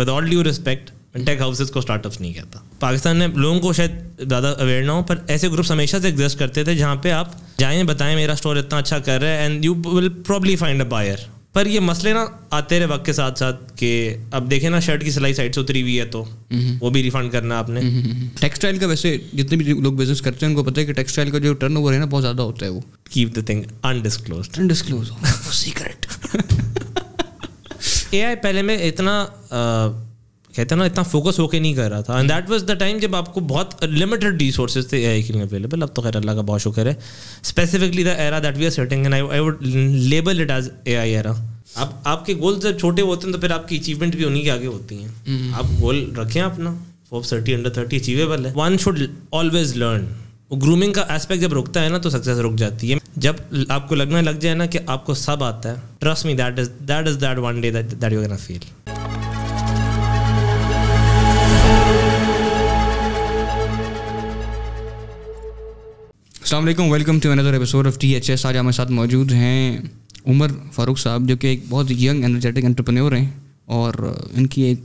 With all due respect tech houses को startups नहीं कहता। पाकिस्तान में लोगों को शायद ज़्यादा अवेयर ना हो पर ऐसे ग्रुप्स हमेशा से एग्जिस्ट करते थे जहाँ पे आप जाएँ बताएँ मेरा स्टोर इतना अच्छा कर रहा है and you will probably find a buyer पर ये मसले ना आते रहे वक्त के साथ साथ कि अब देखें ना शर्ट की सिलाई साइड से उतरी हुई है तो वो भी रिफंड करना आपने। टेक्सटाइल का वैसे जितने भी लोग बिज़नेस करते हैं उनको पता है कि टेक्सटाइल का जो टर्न ओवर है ना बहुत ज़्यादा होता है वो। Keep the thing undisclose undisclose secret A I पहले में इतना कहते हैं ना इतना फोकस होके नहीं कर रहा था। And that was the time जब आपको बहुत लिमिटेड रिसोर्सेज थे एआई के लिए अवेलेबल अब तो खैर अल्लाह का बहुत शुक्र है। Specifically the era that we are setting and I I would label it as AI era आप आपके गोल जब छोटे होते हैं तो फिर आपकी अचीवमेंट भी उन्हीं के आगे होती हैं। आप गोल रखें अपना। Four thirty under thirty achievable है। One should always learn grooming का एस्पेक्ट जब रुकता है ना तो सक्सेस रुक जाती है। जब आपको लगने लग जाए ना कि आपको सब आता है trust me that is that is that one day that you can feel Allam welcome to another episode of T H S आज हमारे साथ मौजूद हैं उमर फारूक साहब, जो कि एक बहुत यंग एनर्जेटिक एंटरप्रेन्योर हैं और इनकी एक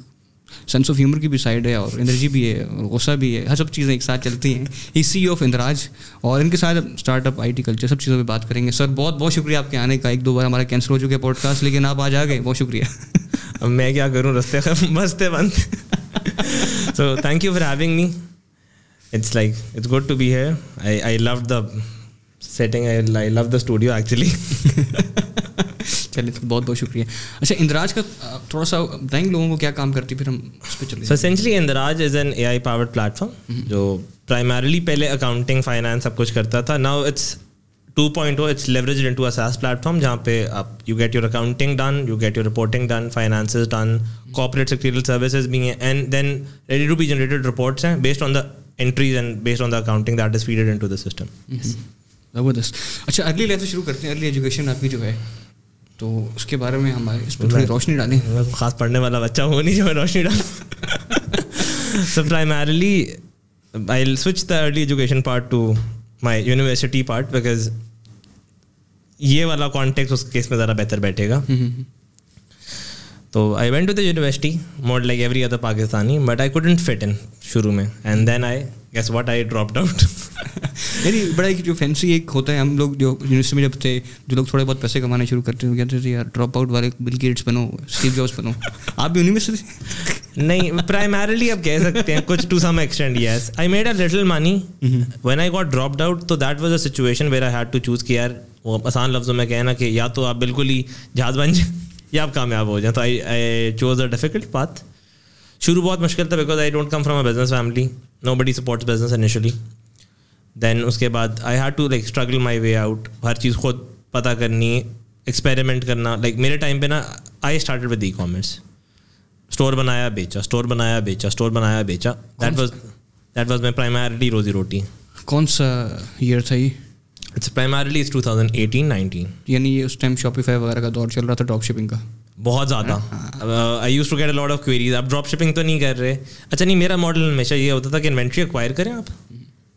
सेंस ऑफ़ ह्यूमर की भी साइड है और एनर्जी भी है और गुस्सा भी है, हर सब चीज़ें एक साथ चलती हैं। ई सी ऑफ़ इंदराज और इनके साथ स्टार्टअप आई टी कल्चर सब चीज़ों पर बात करेंगे। सर बहुत बहुत शुक्रिया आपके आने का। एक, दो बार हमारा कैंसिल हो चुके पॉडकास्ट लेकिन आप आज आ गए। बहुत शुक्रिया। अब मैं क्या करूँ? रस्ते मस्त है, बंद। So thank you for having me it's like, it's good to be here. I I loved the setting. I I love the studio. चलिए तो बहुत बहुत शुक्रिया। अच्छा इंदराज का थोड़ा सा बताएँगे लोगों को क्या काम करती फिर हम उस पर चलते सेंसली Indraj is an A I powered platform जो प्राइमरली पहले अकाउंटिंग फाइनेंस सब कुछ करता था। Now it's to point it's leverage into us platform जहाँ पे आप you get your accounting done you get your reporting done finance done corporate sectorial services भी हैं and then ready to be generated reports हैं based on the entries and based on the accounting that is feeded into the ज़बरदस्त। अच्छा early life शुरू करते हैं early education आपकी जो है। तो उसके बारे में हमारे इस पर थोड़ी रोशनी डालें। खास पढ़ने वाला बच्चा हो नहीं जो मैं रोशनी डाल। So primarily I switch the early education part to my university part because ये वाला कॉन्टेक्ट उस केस में ज़रा बेहतर बैठेगा। तो I went to the university more like every other Pakistani but I couldn't fit in शुरू में। And then I guess what I drop out यानी बड़ा एक जो फैंसी एक होता है हम लोग जो यूनिवर्सिटी में जब थे जो लोग थोड़े बहुत पैसे कमाने शुरू करते हैं कहते थे यार ड्रॉप आउट वाले बिल गेट्स बनो स्टीव जॉब्स बनो। आप भी उन्हीं में से नहीं प्राइमरली आप कह सकते हैं कुछ to some extend yes I made a little money when I got dropped out तो that was a situation where I had to choose कि यार वो आसान लफ्ज़ों में कहना कि या तो आप बिल्कुल ही जहाज़ बन जाए या आप कामयाब हो जाए। तो I I chose a difficult path शुरू बहुत मुश्किल था because I don't come from a business family nobody supports business initially then उसके बाद I had to like struggle my way out हर चीज़ खुद पता करनी एक्सपेरिमेंट करना. लाइक like, मेरे टाइम पे ना I started with e commerce store बनाया बेचा. स्टोर बनाया बेचा. स्टोर बनाया बेचा. That was that was my primarily रोजी रोटी. कौन सा ईयर था ये? इट्स प्राइमरली इट्स 2018 19 यानी ये उस टाइम शॉपिफाई वगैरह का दौर चल रहा था ड्रॉप शिपिंग का? बहुत ज़्यादा. I use to get a lot of queries आप ड्रॉप शिपिंग तो नहीं कर रहे. अच्छा नहीं मेरा मॉडल हमेशा ये होता था कि इन्वेंट्री एक्वायर करें आप.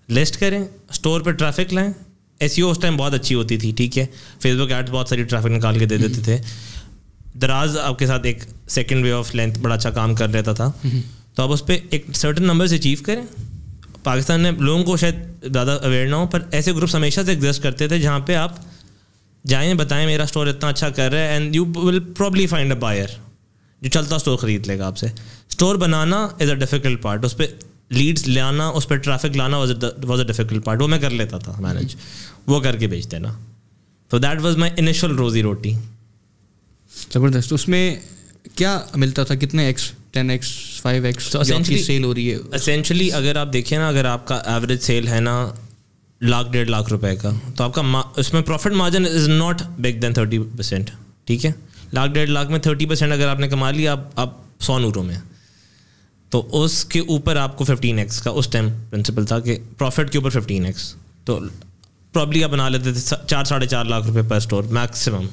लिस्ट करें स्टोर पर ट्रैफ़िक लाएँ। एस e उस टाइम बहुत अच्छी होती थी ठीक है? फेसबुक एड्स बहुत सारी ट्रैफ़िक निकाल के दे देते थे। दराज आपके साथ एक सेकेंड वे ऑफ़ लेंथ बड़ा अच्छा काम कर लेता था। तो आप उस पर एक सर्टन नंबर से अचीव करें। पाकिस्तान में लोगों को शायद ज़्यादा अवेयर ना हो पर ऐसे ग्रुप्स हमेशा से एग्जिस्ट करते थे जहाँ पे आप जाएँ बताएँ मेरा स्टोर इतना अच्छा कर रहा है and you will probably find a buyer जो चलता स्टोर ख़रीद लेगा आपसे। स्टोर बनाना इज़ अ डिफ़िकल्ट पार्ट उस पर लीड्स लाना उस पर ट्रैफ़िक लाना was was a difficult part वो मैं कर लेता था मैनेज वो करके बेच देना. तो दैट वॉज़ माई इनिशियल रोज़ी रोटी. ज़बरदस्त. उसमें क्या मिलता था? कितने X ten X five X sale हो रही है। असेंशली अगर आप देखिए ना अगर आपका एवरेज सेल है ना लाख डेढ़ लाख रुपए का तो आपका उसमें profit margin is not big then thirty percent ठीक है? लाख डेढ़ लाख में थर्टी परसेंट अगर आपने कमा लिया आप आप सौ नूरों में तो उसके ऊपर आपको फिफ्टीन एक्स का उस टाइम प्रिंसिपल था कि प्रॉफिट के ऊपर फिफ्टीन एक्स तो प्रॉब्ली आप बना लेते थे चार साढ़े चार लाख रुपए पर स्टोर मैक्सिमम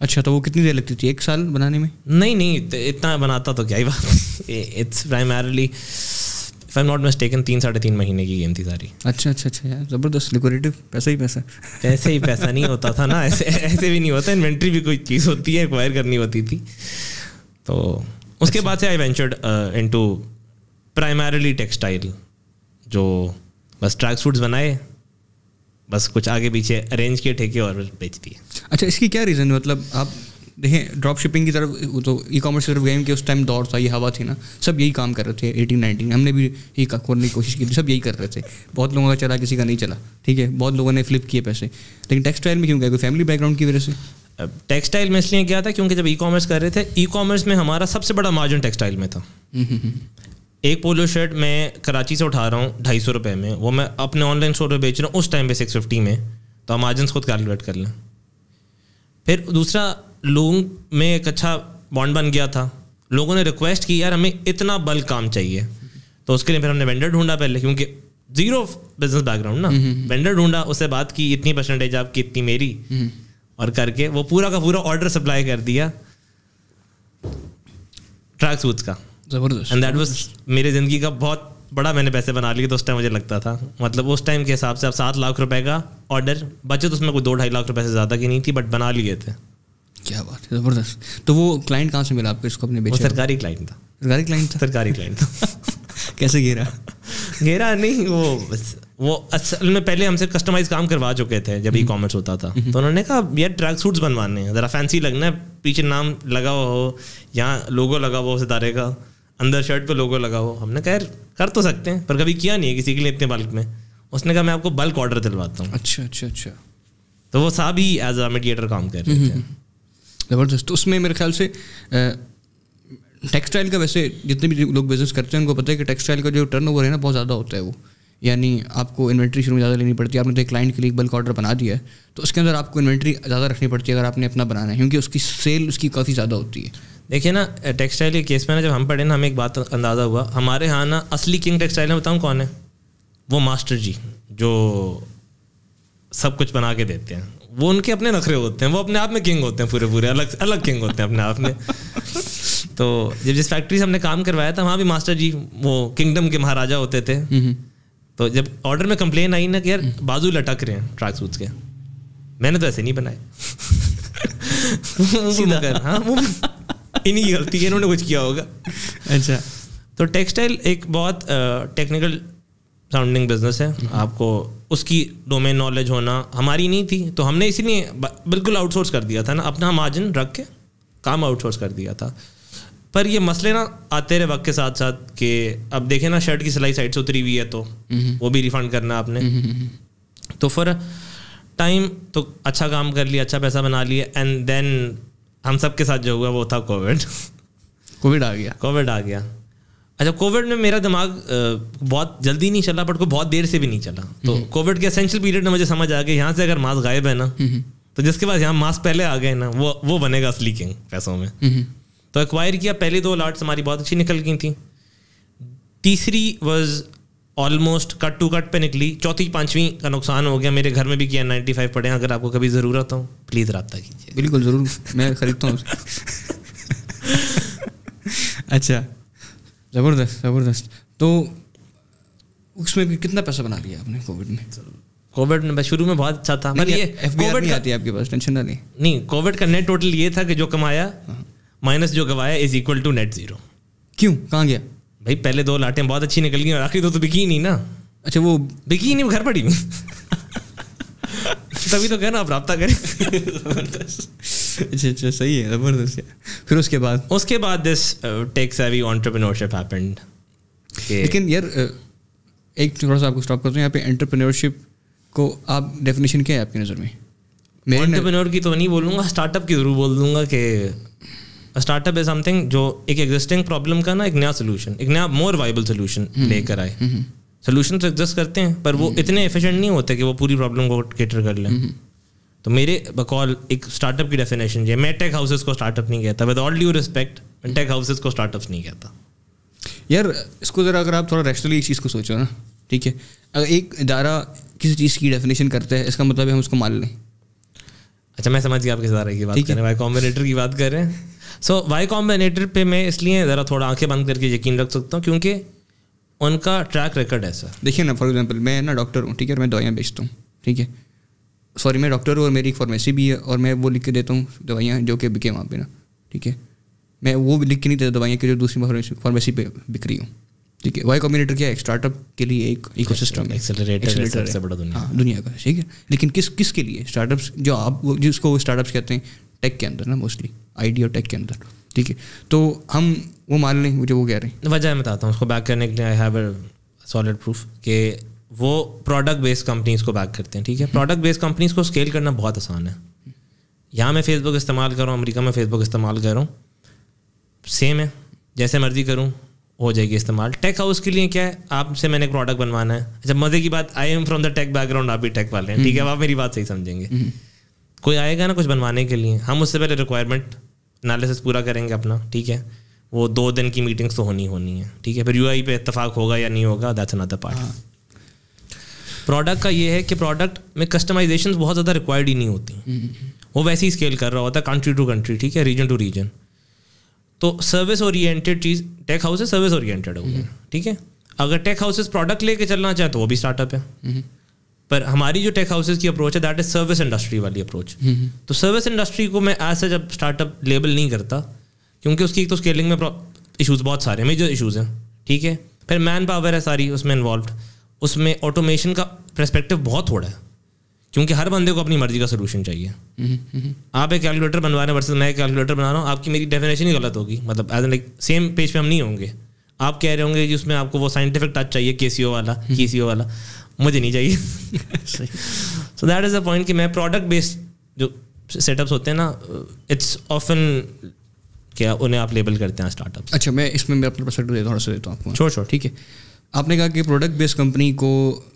अच्छा तो वो कितनी देर लगती थी? एक साल बनाने में? नहीं नहीं इतना बनाता तो क्या ही बात it's primarily if I not mistaken तीन साढ़े तीन महीने की गेम थी सारी। अच्छा अच्छा अच्छा यार ज़बरदस्त लिक्विडेटिव पैसा ही पैसा। पैसे ही पैसा नहीं होता था ना ऐसे ऐसे भी नहीं होता इन्वेंट्री भी कोई चीज़ होती है एक्वायर करनी होती थी। तो उसके बाद से I ventured into primarily textile जो बस ट्रैक सूट्स बनाए, बस कुछ आगे पीछे अरेंज किए, ठेके और बेच दिए। अच्छा इसकी क्या रीज़न है मतलब आप देखें ड्रॉप शिपिंग की तरफ़ तो ई कॉमर्स की तरफ़ गए कि उस टाइम दौर था, ये हवा थी ना, सब यही काम कर रहे थे एटीन नाइनटीन हमने भी यही करने की कोशिश की थी, सब यही कर रहे थे। बहुत लोगों का चला, किसी का नहीं चला, ठीक है? बहुत लोगों ने फ्लिप किए पैसे। लेकिन टेक्सटाइल में क्यों गए? फैमिली बैकग्राउंड की वजह से? टेक्सटाइल में इसलिए क्या था क्योंकि जब ई कॉमर्स कर रहे थे ई कॉमर्स में हमारा सबसे बड़ा मार्जिन टेक्सटाइल में था। हम्म, हम्म, हम्म। एक पोलो शर्ट मैं कराची से उठा रहा हूँ ढाई सौ रुपये में वो मैं अपने ऑनलाइन स्टोर पर बेच रहा हूँ उस टाइम पे सिक्स फिफ्टी में तो आप मार्जिन खुद कैलकुलेट कर लें। फिर दूसरा लोगों में एक अच्छा बॉन्ड बन गया था। लोगों ने रिक्वेस्ट की यार हमें इतना बल्क काम चाहिए। तो उसके लिए फिर हमने वेंडर ढूंढा पहले क्योंकि ज़ीरो बिज़नेस बैकग्राउंड ना। वेंडर ढूंढा उससे बात की इतनी परसेंटेज आपकी इतनी मेरी। और करके वो पूरा का पूरा ऑर्डर सप्लाई कर दिया ट्रैक सूट्स का। ज़बरदस्त। एंड दैट वाज मेरी ज़िंदगी का बहुत बड़ा मैंने पैसे बना लिए तो उस टाइम मुझे लगता था। मतलब उस टाइम के हिसाब से अब सात लाख रुपए का ऑर्डर बचे तो उसमें कोई दो ढाई लाख रुपए से ज़्यादा की नहीं थी बट बना लिए थे। क्या बात है ज़बरदस्त। तो वो क्लाइंट कहाँ से मिला आपको इसको अपने वो सरकारी क्लाइंट था। सरकारी क्लाइंट था? सरकारी क्लाइंट था। कैसे घेरा? घेरा नहीं वो बस वो असल में पहले हमसे कस्टमाइज काम करवा चुके थे जब ई कॉमर्स होता था। तो उन्होंने कहा यार ट्रैक सूट्स बनवाने हैं। ज़रा फैंसी लगना है पीछे नाम लगा हुआ हो यहाँ लोगो लगा हुआ हो सितारे का अंदर शर्ट पे लोगो लगा हो। हमने कहा यार कर तो सकते हैं पर कभी किया नहीं है किसी के लिए इतने बल्क में। उसने कहा मैं आपको बल्क ऑर्डर दिलवाता हूँ। अच्छा अच्छा अच्छा। तो वो साहब ही एज अ मीडिएटर काम कर रहे थे। ज़बरदस्त। उसमें मेरे ख्याल से टेक्सटाइल का वैसे जितने भी लोग बिज़नेस करते हैं उनको पता है कि टेक्सटाइल का जो टर्न ओवर है ना बहुत ज़्यादा होता है वो। यानी आपको इन्वेंट्री शुरू में ज़्यादा लेनी पड़ती है। आपने तो एक क्लाइंट के लिए एक बल्क ऑर्डर बना दिया है तो उसके अंदर आपको इन्वेंट्री ज़्यादा रखनी पड़ती है अगर आपने अपना बनाना है क्योंकि उसकी सेल उसकी काफ़ी ज़्यादा होती है। देखिए ना टेक्सटाइल के केस में ना जब हम पढ़े ना हमें एक बात अंदाज़ा हुआ। हमारे यहाँ ना असली किंग टेक्सटाइल में बताऊँ कौन है? वो मास्टर जी जो सब कुछ बना के देते हैं। वो उनके अपने नखरे होते हैं वो अपने आप में किंग होते हैं पूरे पूरे अलग अलग किंग होते हैं अपने आप में। तो जब जिस फैक्ट्री से हमने काम करवाया था वहाँ भी मास्टर जी वो किंगडम के महाराजा होते थे। तो जब ऑर्डर में कंप्लेन आई ना कि यार बाजू लटक रहे हैं ट्रैक सूट्स के। मैंने तो ऐसे नहीं बनाए। हाँ वो इन्हीं की गलती है इन्होंने कुछ किया होगा। अच्छा। तो टेक्सटाइल एक बहुत टेक्निकल साउंडिंग बिज़नेस है। आपको उसकी डोमेन नॉलेज होना हमारी नहीं थी तो हमने इसीलिए बिल्कुल आउटसोर्स कर दिया था ना। अपना मार्जिन रख के काम आउटसोर्स कर दिया था। पर ये मसले ना आते रहे वक्त के साथ साथ कि अब देखें ना शर्ट की सिलाई साइड से उतरी हुई है तो वो भी रिफंड करना आपने। तो फिर टाइम तो अच्छा काम कर लिया अच्छा पैसा बना लिया एंड देन हम सब के साथ जो हुआ वो था कोविड कोविड आ गया। कोविड आ गया। अच्छा कोविड में मेरा दिमाग बहुत जल्दी नहीं चला बट को बहुत देर से भी नहीं चला। तो कोविड के असेंशियल पीरियड में मुझे समझ आ गया यहाँ से अगर मास्क गायब है ना तो जिसके पास यहाँ मास्क पहले आ गए ना वो वो बनेगा असली किंग पैसों में। तो एक्वायर किया पहले दो लाट्स हमारी बहुत अच्छी निकल गई थी। तीसरी was almost cut to cut पे निकली। चौथी पांचवी का नुकसान हो गया। मेरे घर में भी किया 95 फाइव पड़े हैं, अगर आपको कभी ज़रूरत हो प्लीज़ रब्ता कीजिए। बिल्कुल ज़रूर। मैं खरीदता हूँ। अच्छा ज़बरदस्त ज़बरदस्त। तो उसमें भी कितना पैसा बना लिया आपने कोविड में? कोविड में शुरू में बहुत अच्छा था। पर ये कोविड आती आपके पास टेंशन ना नहीं कोविड का नेट टोटल ये था कि जो कमाया माइनस जो गवाया is equal to net zero क्यों? कहाँ गया? भाई पहले दो लाटें बहुत अच्छी निकल गई और आखिरी दो तो बिकी ही नहीं ना। अच्छा वो बिकी ही नहीं वो घर पड़ी तभी तो कहना आप रब्ता करें। अच्छा अच्छा सही है ज़बरदस्त फिर उसके बाद? उसके बाद this tech savvy entrepreneurship happened लेकिन यार एक थोड़ा सा आपको स्टॉप करते हैं यहाँ पे एंटरप्रेन्योरशिप को आप डेफिनेशन क्या है आपकी नज़र में? न- एंटरप्रेन्योर की तो नहीं बोलूँगा स्टार्टअप की ज़रूर बोल दूँगा कि स्टार्टअप इज़ समथिंग जो एक एग्जिस्टिंग प्रॉब्लम का ना एक नया सोल्यूशन एक नया मोर वाइबल सोल्यूशन लेकर आए। सोल्यूशन तो एग्जिस्ट करते हैं पर वो इतने एफिशिएंट नहीं होते कि वो पूरी प्रॉब्लम को केटर कर लें। तो मेरे बकौल एक स्टार्टअप की डेफिनेशन ये मैं टेक हाउसेस को स्टार्टअप नहीं कहता। विद ऑल ड्यू रिस्पेक्ट मैं टेक हाउसेस को स्टार्टअप्स नहीं कहता। यार इसको ज़रा अगर आप थोड़ा रैशनली इस चीज़ को सोचो ना ठीक है? अगर एक इदारा किसी चीज़ की डेफिनेशन करता है इसका मतलब है हम उसको मान लें। अच्छा मैं समझ गया आप किस तरह की बात कर रहे हैं। कॉम्बिनेटर की बात कर रहे हैं। सो वाई कॉम्बिनेटर पे मैं इसलिए ज़रा थोड़ा आँखें बंद करके यकीन रख सकता हूँ क्योंकि उनका ट्रैक रिकॉर्ड है सर देखिए ना फॉर एग्जांपल मैं ना डॉक्टर हूँ ठीक है मैं दवाइयाँ बेचता हूँ ठीक है। सॉरी मैं डॉक्टर हूँ और मेरी एक फार्मेसी भी है और मैं वो लिख के देता हूँ दवाइयाँ जो कि बिके वहाँ पे ना ठीक है। मैं वो भी लिख के नहीं देता दवाइयाँ कि जो दूसरी फार्मेसी पे बिक रही हूँ ठीक है। वाई कॉम्बिनेटर क्या है? स्टार्टअप के लिए एक Accelerator सबसे बड़ा दुनिया। हाँ दुनिया का ठीक है। लेकिन किस किस के लिए? स्टार्टअप्स जो आप जिसको स्टार्टअप्स कहते हैं टेक के अंदर ना मोस्टली और टेक के अंदर ठीक है? तो हम वो मान लें मुझे वो कह रहे हैं। वजह मैं बताता हूँ उसको बैक करने के लिए आई हैव सॉलिड प्रूफ कि वो प्रोडक्ट बेस्ड कंपनीज़ को बैक करते हैं ठीक है? प्रोडक्ट बेस्ड कंपनीज़ को स्केल करना बहुत आसान है। यहाँ मैं फेसबुक इस्तेमाल कर रहा हूँ अमेरिका में फेसबुक इस्तेमाल कर रहा हूँ। सेम है जैसे मर्ज़ी करूँ हो जाएगी इस्तेमाल। टेक हाउस के लिए क्या है? आपसे मैंने एक प्रोडक्ट बनवाना है। अच्छा मज़े की बात I am from the tech background आप भी टेक वाले हैं ठीक है? आप मेरी बात सही समझेंगे। कोई आएगा ना कुछ बनवाने के लिए। हम उससे पहले रिक्वायरमेंट एनालिसिस पूरा करेंगे अपना ठीक है? वो दो दिन की मीटिंग्स तो होनी होनी है ठीक है? फिर यूआई पे इतफाक होगा या नहीं होगा दैट्स अनदर पार्ट प्रोडक्ट का ये है कि प्रोडक्ट में कस्टमाइजेशन बहुत ज़्यादा रिक्वायर्ड ही नहीं होती वो वैसे ही स्केल कर रहा होता है कंट्री टू कंट्री ठीक है? रीजन टू रीजन तो सर्विस ओरिएंटेड चीज़ टेक हाउसेस सर्विस ओरिएंटेड हो गया ठीक है? अगर टेक हाउसेस प्रोडक्ट लेके चलना चाहें तो वो भी स्टार्टअप है। पर हमारी जो टेक हाउसेज की अप्रोच है दैट इज़ सर्विस इंडस्ट्री वाली अप्रोच तो सर्विस इंडस्ट्री को मैं ऐसा जब स्टार्टअप लेबल नहीं करता, क्योंकि उसकी एक तो स्केलिंग में इशूज़ बहुत सारे हैं मेजर इशूज़ हैं, ठीक है? फिर मैन पावर है सारी उसमें इन्वॉल्व उसमें ऑटोमेशन का परस्पेक्टिव बहुत थोड़ा है, क्योंकि हर बंदे को अपनी मर्ज़ी का सोल्यूशन चाहिए। आप एक कैलकुलेटर बनवा रहे हैं वर्सेस मैं कैलकुलेटर बना रहा हूँ, आपकी मेरी डेफिनेशन ही गलत होगी। मतलब एज लाइक सेम पेज पे हम नहीं होंगे। आप कह रहे होंगे कि उसमें आपको वो साइंटिफिक टच चाहिए के वाला के वाला। मुझे नहीं चाहिए। So that is the point कि मैं प्रोडक्ट बेस्ड जो सेटअप्स होते हैं ना इट्स ऑफन क्या उन्हें आप लेबल करते हैं स्टार्टअप अच्छा मैं इसमें मैं अपना परस्पेक्टिव देता थोड़ा सा देता हूँ आपको। छोड़ छोड़ ठीक है। आपने कहा कि प्रोडक्ट बेस्ड कंपनी को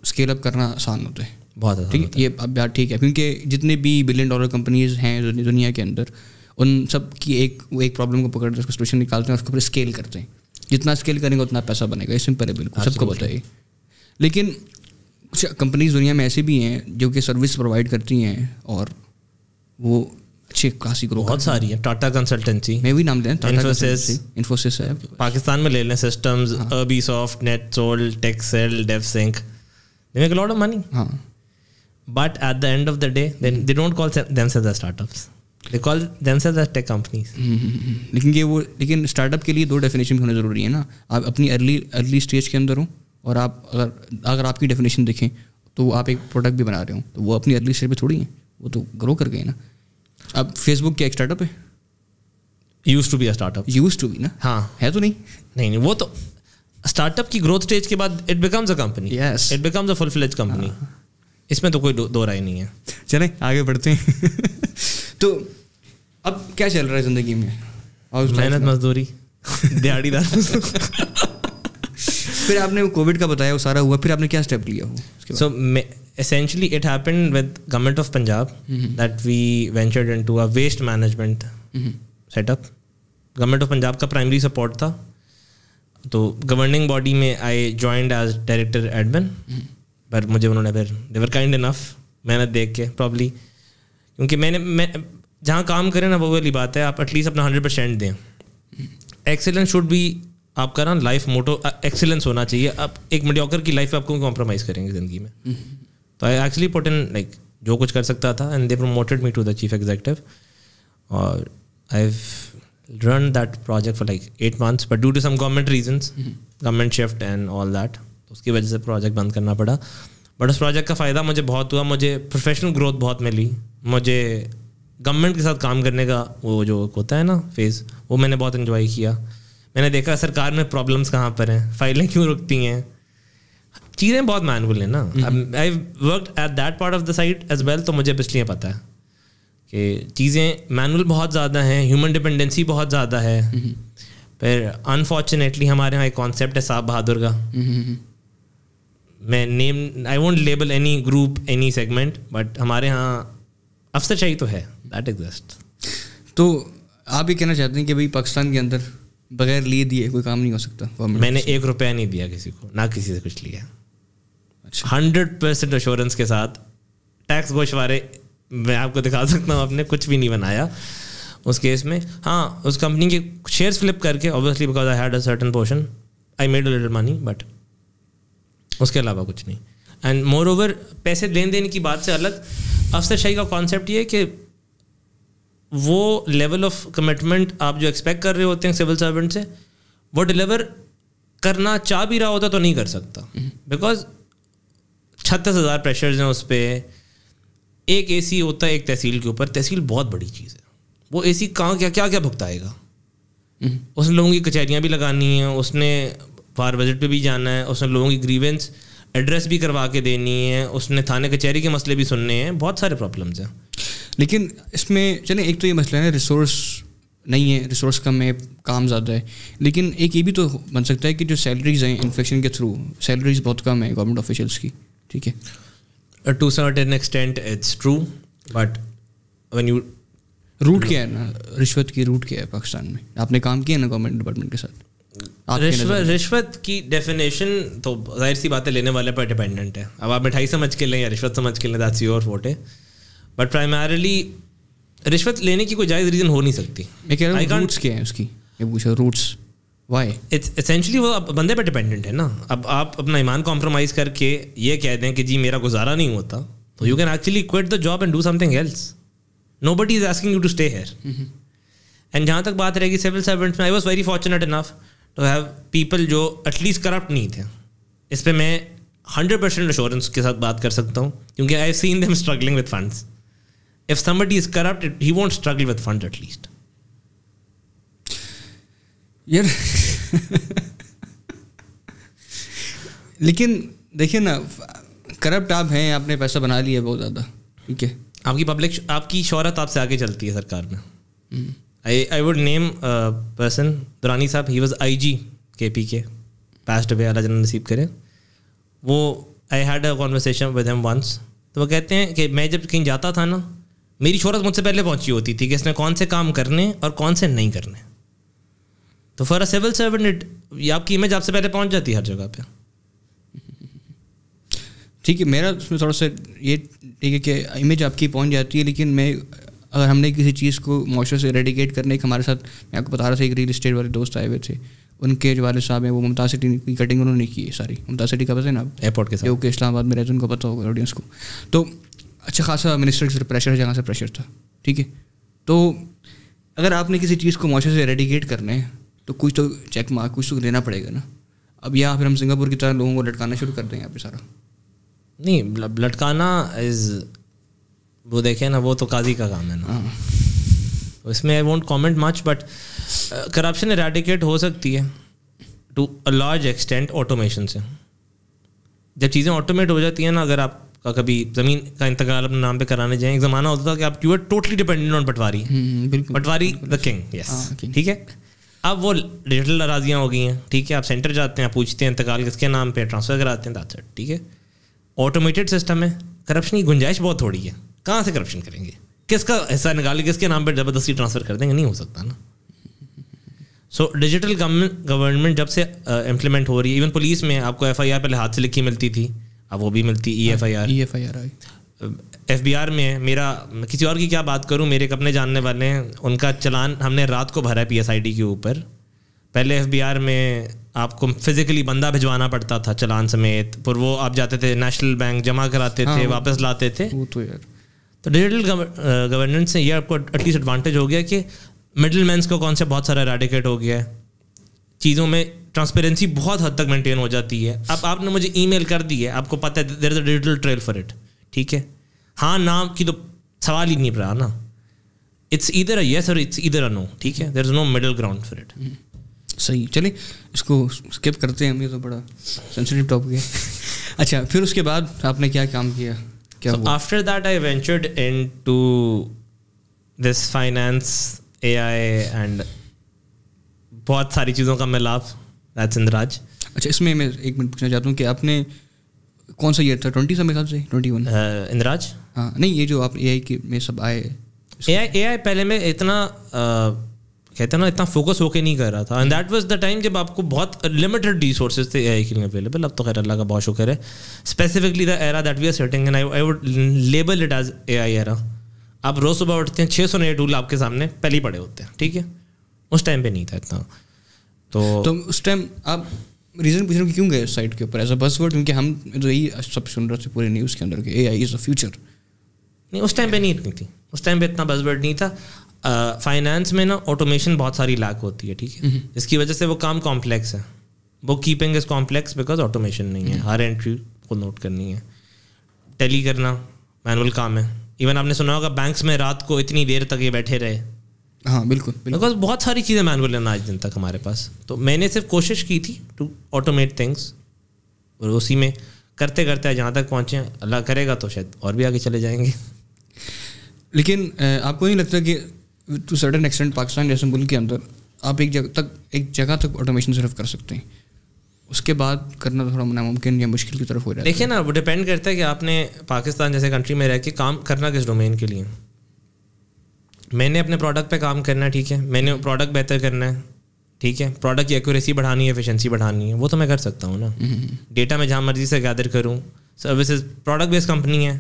स्केल अप करना आसान होता है। बहुत ठीक है? ये अब बात ठीक है क्योंकि जितने भी बिलियन डॉलर कंपनीज़ हैं दुनिया के अंदर उन सब की एक वो एक प्रॉब्लम को पकड़ उसको सोल्यूशन निकालते हैं उसको फिर स्केल करते हैं। जितना स्केल करेंगे उतना पैसा बनेगा। ये सिंपल है बिल्कुल सबको बताइए लेकिन कुछ कंपनीज़ दुनिया में ऐसी भी हैं जो कि सर्विस प्रोवाइड करती हैं और वो अच्छी खासी ग्रो बहुत सारी है। टाटा कंसल्टेंसी मैं भी नाम लें. इन्फोसिस है पाकिस्तान में ले लें systems Abi soft net soul टेक्सेल Devsinc they make lot of money हाँ but at the end of the day they don't call themselves as startups they call themselves as tech companies लेकिन ये वो लेकिन स्टार्टअप के लिए दो definition भी होना ज़रूरी है ना। आप अपनी अर्ली अर्ली स्टेज के अंदर हो और आप अगर अगर आपकी डेफिनेशन देखें तो आप एक प्रोडक्ट भी बना रहे हो तो वो अपनी अर्ली स्टेज पे थोड़ी है वो तो ग्रो कर गए ना। अब फेसबुक क्या एक स्टार्टअप है? Use to be a startup use to be ना? हाँ। है तो नहीं? नहीं नहीं वो तो स्टार्टअप की ग्रोथ स्टेज के बाद it becomes a company Yes. It becomes a full fledge company इसमें तो कोई दो दो राय नहीं है। चले आगे बढ़ते हैं। तो अब क्या चल रहा है ज़िंदगी में? Life मेहनत? मजदूरी दिहाड़ीदार। फिर आपने कोविड का बताया वो सारा हुआ फिर आपने क्या स्टेप लिया हो उसके बाद? So ma- essentially, it happened with government of Punjab that we ventured into a waste management setup. Government of Punjab का primary support था। तो गवर्निंग बॉडी में I joined as director admin पर मुझे उन्होंने फिर देवर काइंड इनफ मेहनत देख के प्रॉब्ली क्योंकि मैंने मैं जहाँ काम करें ना वो वाली बात है आप एटलीस्ट अपना हंड्रेड परसेंट दें। एक्सेलेंस शुड बी आपका ना लाइफ मोटो एक्सेलेंस होना चाहिए। आप एक मीडियोकर की लाइफ आपको कॉम्प्रोमाइज़ करेंगे ज़िंदगी में। तो I actually put in like जो कुछ कर सकता था and they promoted me to the chief executive और I run that project for like eight months but due to some government reasons government shift and all that उसकी वजह से project बंद करना पड़ा। बट उस प्रोजेक्ट का फ़ायदा मुझे बहुत हुआ, मुझे प्रोफेशनल ग्रोथ बहुत मिली। मुझे गवर्नमेंट के साथ काम करने का वो जो होता है ना फ़ेज़ वो मैंने बहुत इन्जॉय किया। मैंने देखा सरकार में प्रॉब्लम्स कहाँ पर हैं? फाइलें क्यों रुकती हैं? चीज़ें बहुत मैनुअल हैं ना। I work at that part of the site as well तो मुझे इसलिए पता है कि चीज़ें मैनुअल बहुत ज़्यादा हैं ह्यूमन डिपेंडेंसी बहुत ज़्यादा है। फिर अनफॉर्चुनेटली हमारे यहाँ एक कॉन्सेप्ट है साहब बहादुर का। हम्म, मैं name I won't label any group any segment but हमारे यहाँ अफसरशाही तो है। दैट एग्जिस्ट तो आप ये कहना चाहते हैं कि भाई पाकिस्तान के अंदर बगैर लिए दिए कोई काम नहीं हो सकता मैंने एक रुपया नहीं दिया किसी को ना किसी से कुछ लिया। हंड्रेड परसेंट एश्योरेंस के साथ टैक्स गोशवारे मैं आपको दिखा सकता हूँ आपने कुछ भी नहीं बनाया उस केस में। हाँ उस कंपनी के शेयर्स फ्लिप करके obviously because I had a certain portion I made a little money but उसके अलावा कुछ नहीं। एंड मोर ओवर पैसे लेन देन की बात से अलग अफसरशाही का कॉन्सेप्ट ये है कि वो लेवल ऑफ़ कमिटमेंट आप जो एक्सपेक्ट कर रहे होते हैं सिविल सर्वेंट से वो डिलीवर करना चाह भी रहा होता तो नहीं कर सकता। बिकॉज़ छत्तीस हज़ार प्रेशर्स हैं उस पर एक ए सी होता है एक तहसील के ऊपर। तहसील बहुत बड़ी चीज़ है। वो ए सी कहाँ क्या क्या क्या भुगताएगा? उसने लोगों की कचहरियाँ भी लगानी हैं उसने फार विज़िट पे भी जाना है उसने लोगों की ग्रीवेंस एड्रेस भी करवा के देनी है उसने थाने कचहरी के मसले भी सुनने हैं। बहुत सारे प्रॉब्लम्स हैं। लेकिन इसमें चलें एक तो ये मसला है रिसोर्स नहीं है रिसोर्स कम है काम ज़्यादा है। लेकिन एक ये भी तो बन सकता है कि जो सैलरीज हैं इन्फेक्शन के थ्रू सैलरीज बहुत कम है गवर्नमेंट ऑफिशल्स की ठीक है? To certain extent it's true but one you route क्या है ना? रिश्वत की रूट क्या है पाकिस्तान में? आपने काम किया ना गवर्नमेंट डिपार्टमेंट के साथ? रिश्वत रिश्वत की डेफिनेशन तो ज़ाहिर सी बातें लेने वाले पर डिपेंडेंट है। अब आप मिठाई समझ के लें या रिश्वत समझ के लें दैट्स योर वोट है। बट प्राइमरली रिश्वत लेने की कोई जायज़ रीज़न हो नहीं सकती। मैं कह रहा हूँ रूट्स क्या है उसकी? पूछा रूट्स वाई इट्स एसेंशली वो बंदे पर डिपेंडेंट है ना। अब आप अपना ईमान कॉम्प्रोमाइज़ करके ये कह दें कि जी मेरा गुजारा नहीं होता तो you can actually quit the job and do something else nobody is asking you to stay here and जहाँ तक बात रहेगी सिविल सर्वेंट्स में I was very fortunate enough to have people जो एटलीस्ट करप्ट नहीं थे। इस पर मैं हंड्रेड परसेंट इंश्योरेंस के साथ बात कर सकता हूँ क्योंकि I seen them struggling with funds if somebody is corrupt he won't struggle with funds at least. यार लेकिन देखिए ना करप्ट आप हैं आपने पैसा बना लिया बहुत ज़्यादा ठीक है? आपकी पब्लिक आपकी शहरत आपसे आगे चलती है सरकार में। I I would name person Durrani साहब ही वॉज़ आई जी के पी के पास्ट अवे अल्लाह जन नसीब करे। वो I had a conversation with him once तो वो कहते हैं कि मैं जब कहीं जाता था ना मेरी शोहरत मुझसे पहले पहुँची होती थी कि इसने कौन से काम करने और कौन से नहीं करने। तो फॉर अ सिविल सर्वेंट आपकी इमेज आपसे पहले पहुँच जाती है हर जगह पे। ठीक है मेरा उसमें थोड़ा सा ये ठीक है कि इमेज आपकी पहुँच जाती है लेकिन मैं अगर हमने किसी चीज़ को मोशर से रेडिकेट करने के हमारे साथ मैं आपको बता रहा था एक रियल इस्टेट वाले दोस्त आए हुए थे उनके जो वाले साहब हैं वो मुमताज़ सिटी की कटिंग उन्होंने की है सारी मुमताज़ सिटी का पता है ना एयरपोर्ट के साथ। जो कि इस्लामाबाद में रहते हैं उनको पता होगा ऑडियंस को। तो अच्छा खासा मिनिस्टर से प्रेशर है जहाँ से प्रेशर था। ठीक है? तो अगर आपने किसी चीज़ को मौसम से रेडिकेट करना है तो कुछ तो चेक मार्क कुछ तो लेना पड़ेगा ना। अब यहाँ फिर हम सिंगापुर की तरह लोगों को लटकाना शुरू कर दें यहाँ पे सारा। नहीं लटकाना इज़ वो देखे ना वो तो काजी का काम है ना। हाँ। तो इसमें I won't comment much but corruption eradicate हो सकती है to a large extent automation से। जब चीज़ें ऑटोमेट हो जाती हैं ना अगर आप का कभी ज़मीन का इंतकाल अपने नाम पे कराने जाए एक ज़माना होता था कि आप you are totally dependent on patwari. Patwari the king yes ठीक है? अब वो डिजिटल अराजियाँ हो गई हैं ठीक है? आप सेंटर जाते हैं आप पूछते हैं इंतकाल किसके नाम पे ट्रांसफ़र कराते हैं इट ठीक है? ऑटोमेटेड सिस्टम है करप्शन की गुंजाइश बहुत थोड़ी है। कहाँ से करप्शन करेंगे? किसका हिस्सा निकाले किसके नाम पर ज़बरदस्ती ट्रांसफ़र कर देंगे? नहीं हो सकता ना। सो डिजिटल गवर्नमेंट जब से इम्प्लीमेंट uh, हो रही है इवन पुलिस में आपको एफ़ आई आर पहले हाथ से लिखी मिलती थी। अब वो भी मिलती E F I R E F I. R F B R में मेरा किसी और की क्या बात करूँ मेरे एक अपने जानने वाले हैं उनका चलान हमने रात को भरा है पी एस आई डी के ऊपर। पहले एफ़ बी आर में आपको फिजिकली बंदा भिजवाना पड़ता था चलान समेत फिर वो आप जाते थे नेशनल बैंक जमा कराते हाँ, थे वापस लाते थे। वो तो यार। तो डिजिटल गवर्नेंस से ये आपको एटलीस्ट एडवांटेज हो गया कि मिडिल मैंस का कॉन्सेप्ट बहुत सारा रेडिकेट हो गया है। चीज़ों में ट्रांसपेरेंसी बहुत हद तक मेंटेन हो जाती है। अब आपने मुझे ईमेल कर दी है आपको पता है there is a digital trail for it ठीक है? हाँ नाम की तो सवाल ही नहीं रहा ना। इट्स इधर अ यस और इट्स इधर अ नो ठीक है? There is no middle ground for it सही चलिए इसको स्किप करते हैं हम ये तो बड़ा सेंसिटिव टॉपिक है। अच्छा फिर उसके बाद आपने क्या काम किया? क्या after that I ventured into this finance A I and बहुत सारी चीज़ों का मिलाप दैट्स इंद्राज अच्छा इसमें मैं एक मिनट पूछना चाहता हूँ कि आपने कौन सा ईयर था? ट्वेंटी सा मेरे ख्याल से? Twenty one? इंद्राज हाँ नहीं ये जो आप ए आई के में सब आए ए आई ए आई पहले में इतना कहते हैं ना इतना फोकस होके नहीं कर रहा था। And that was the time जब आपको बहुत लिमिटेड रिसोर्सेज थे ए आई के लिए अवेलेबल अब तो खैर अल्लाह का बहुत शुक्र है। Specifically the era that we are setting and I would label it as A I era आप रोज़ सुबह उठते हैं छः सौ नए टूल आपके सामने पहले ही पड़े होते हैं ठीक है? उस टाइम पे नहीं था इतना। तो तो उस टाइम आप रीज़न पूछ रहे हो क्यों गए उस साइट के ऊपर एज अ बस वर्ड क्योंकि हम तो यही सब सुन रहे थे पूरे न्यूज़ के अंदर के ए आई इज़ अ फ्यूचर नहीं उस टाइम पे नहीं इतनी थी। उस टाइम पे इतना बस वर्ड नहीं था। फाइनेंस में ना ऑटोमेशन बहुत सारी लैक होती है ठीक है? इसकी वजह से वो काम कॉम्प्लेक्स है। Bookkeeping is complex because automation नहीं है। हर एंट्री को नोट करनी है। टेली करना मैनुअल काम है। इवन आपने सुना होगा बैंक्स में रात को इतनी देर तक ये बैठे रहे। हाँ बिल्कुल बिकॉज़ बहुत सारी चीज़ें मैनुअल है आज दिन तक हमारे पास। तो मैंने सिर्फ़ कोशिश की थी टू ऑटोमेट थिंग्स और उसी में करते करते जहाँ तक पहुँचे अल्लाह करेगा तो शायद और भी आगे चले जाएँगे। लेकिन आपको नहीं लगता कि टू सर्टन एक्सटेंट पाकिस्तान जैसे मुल्क के अंदर आप एक जगह तक एक जगह तक ऑटोमेशन सिर्फ़ कर सकते हैं। उसके बाद करना थोड़ा नामुमकिन या मुश्किल की तरफ़ हो है देखिए ना वो डिपेंड करता है कि आपने पाकिस्तान जैसे कंट्री में रह के काम करना किस डोमेन के लिए। मैंने अपने प्रोडक्ट पे काम करना है ठीक है मैंने प्रोडक्ट बेहतर करना है ठीक है? प्रोडक्ट की एक्यूरेसी बढ़ानी है एफिशिएंसी बढ़ानी है वो तो मैं कर सकता हूँ ना। डेटा मैं जहाँ मर्ज़ी से गैदर करूँ सर्विसेज़ प्रोडक्ट बेस्ड कंपनी है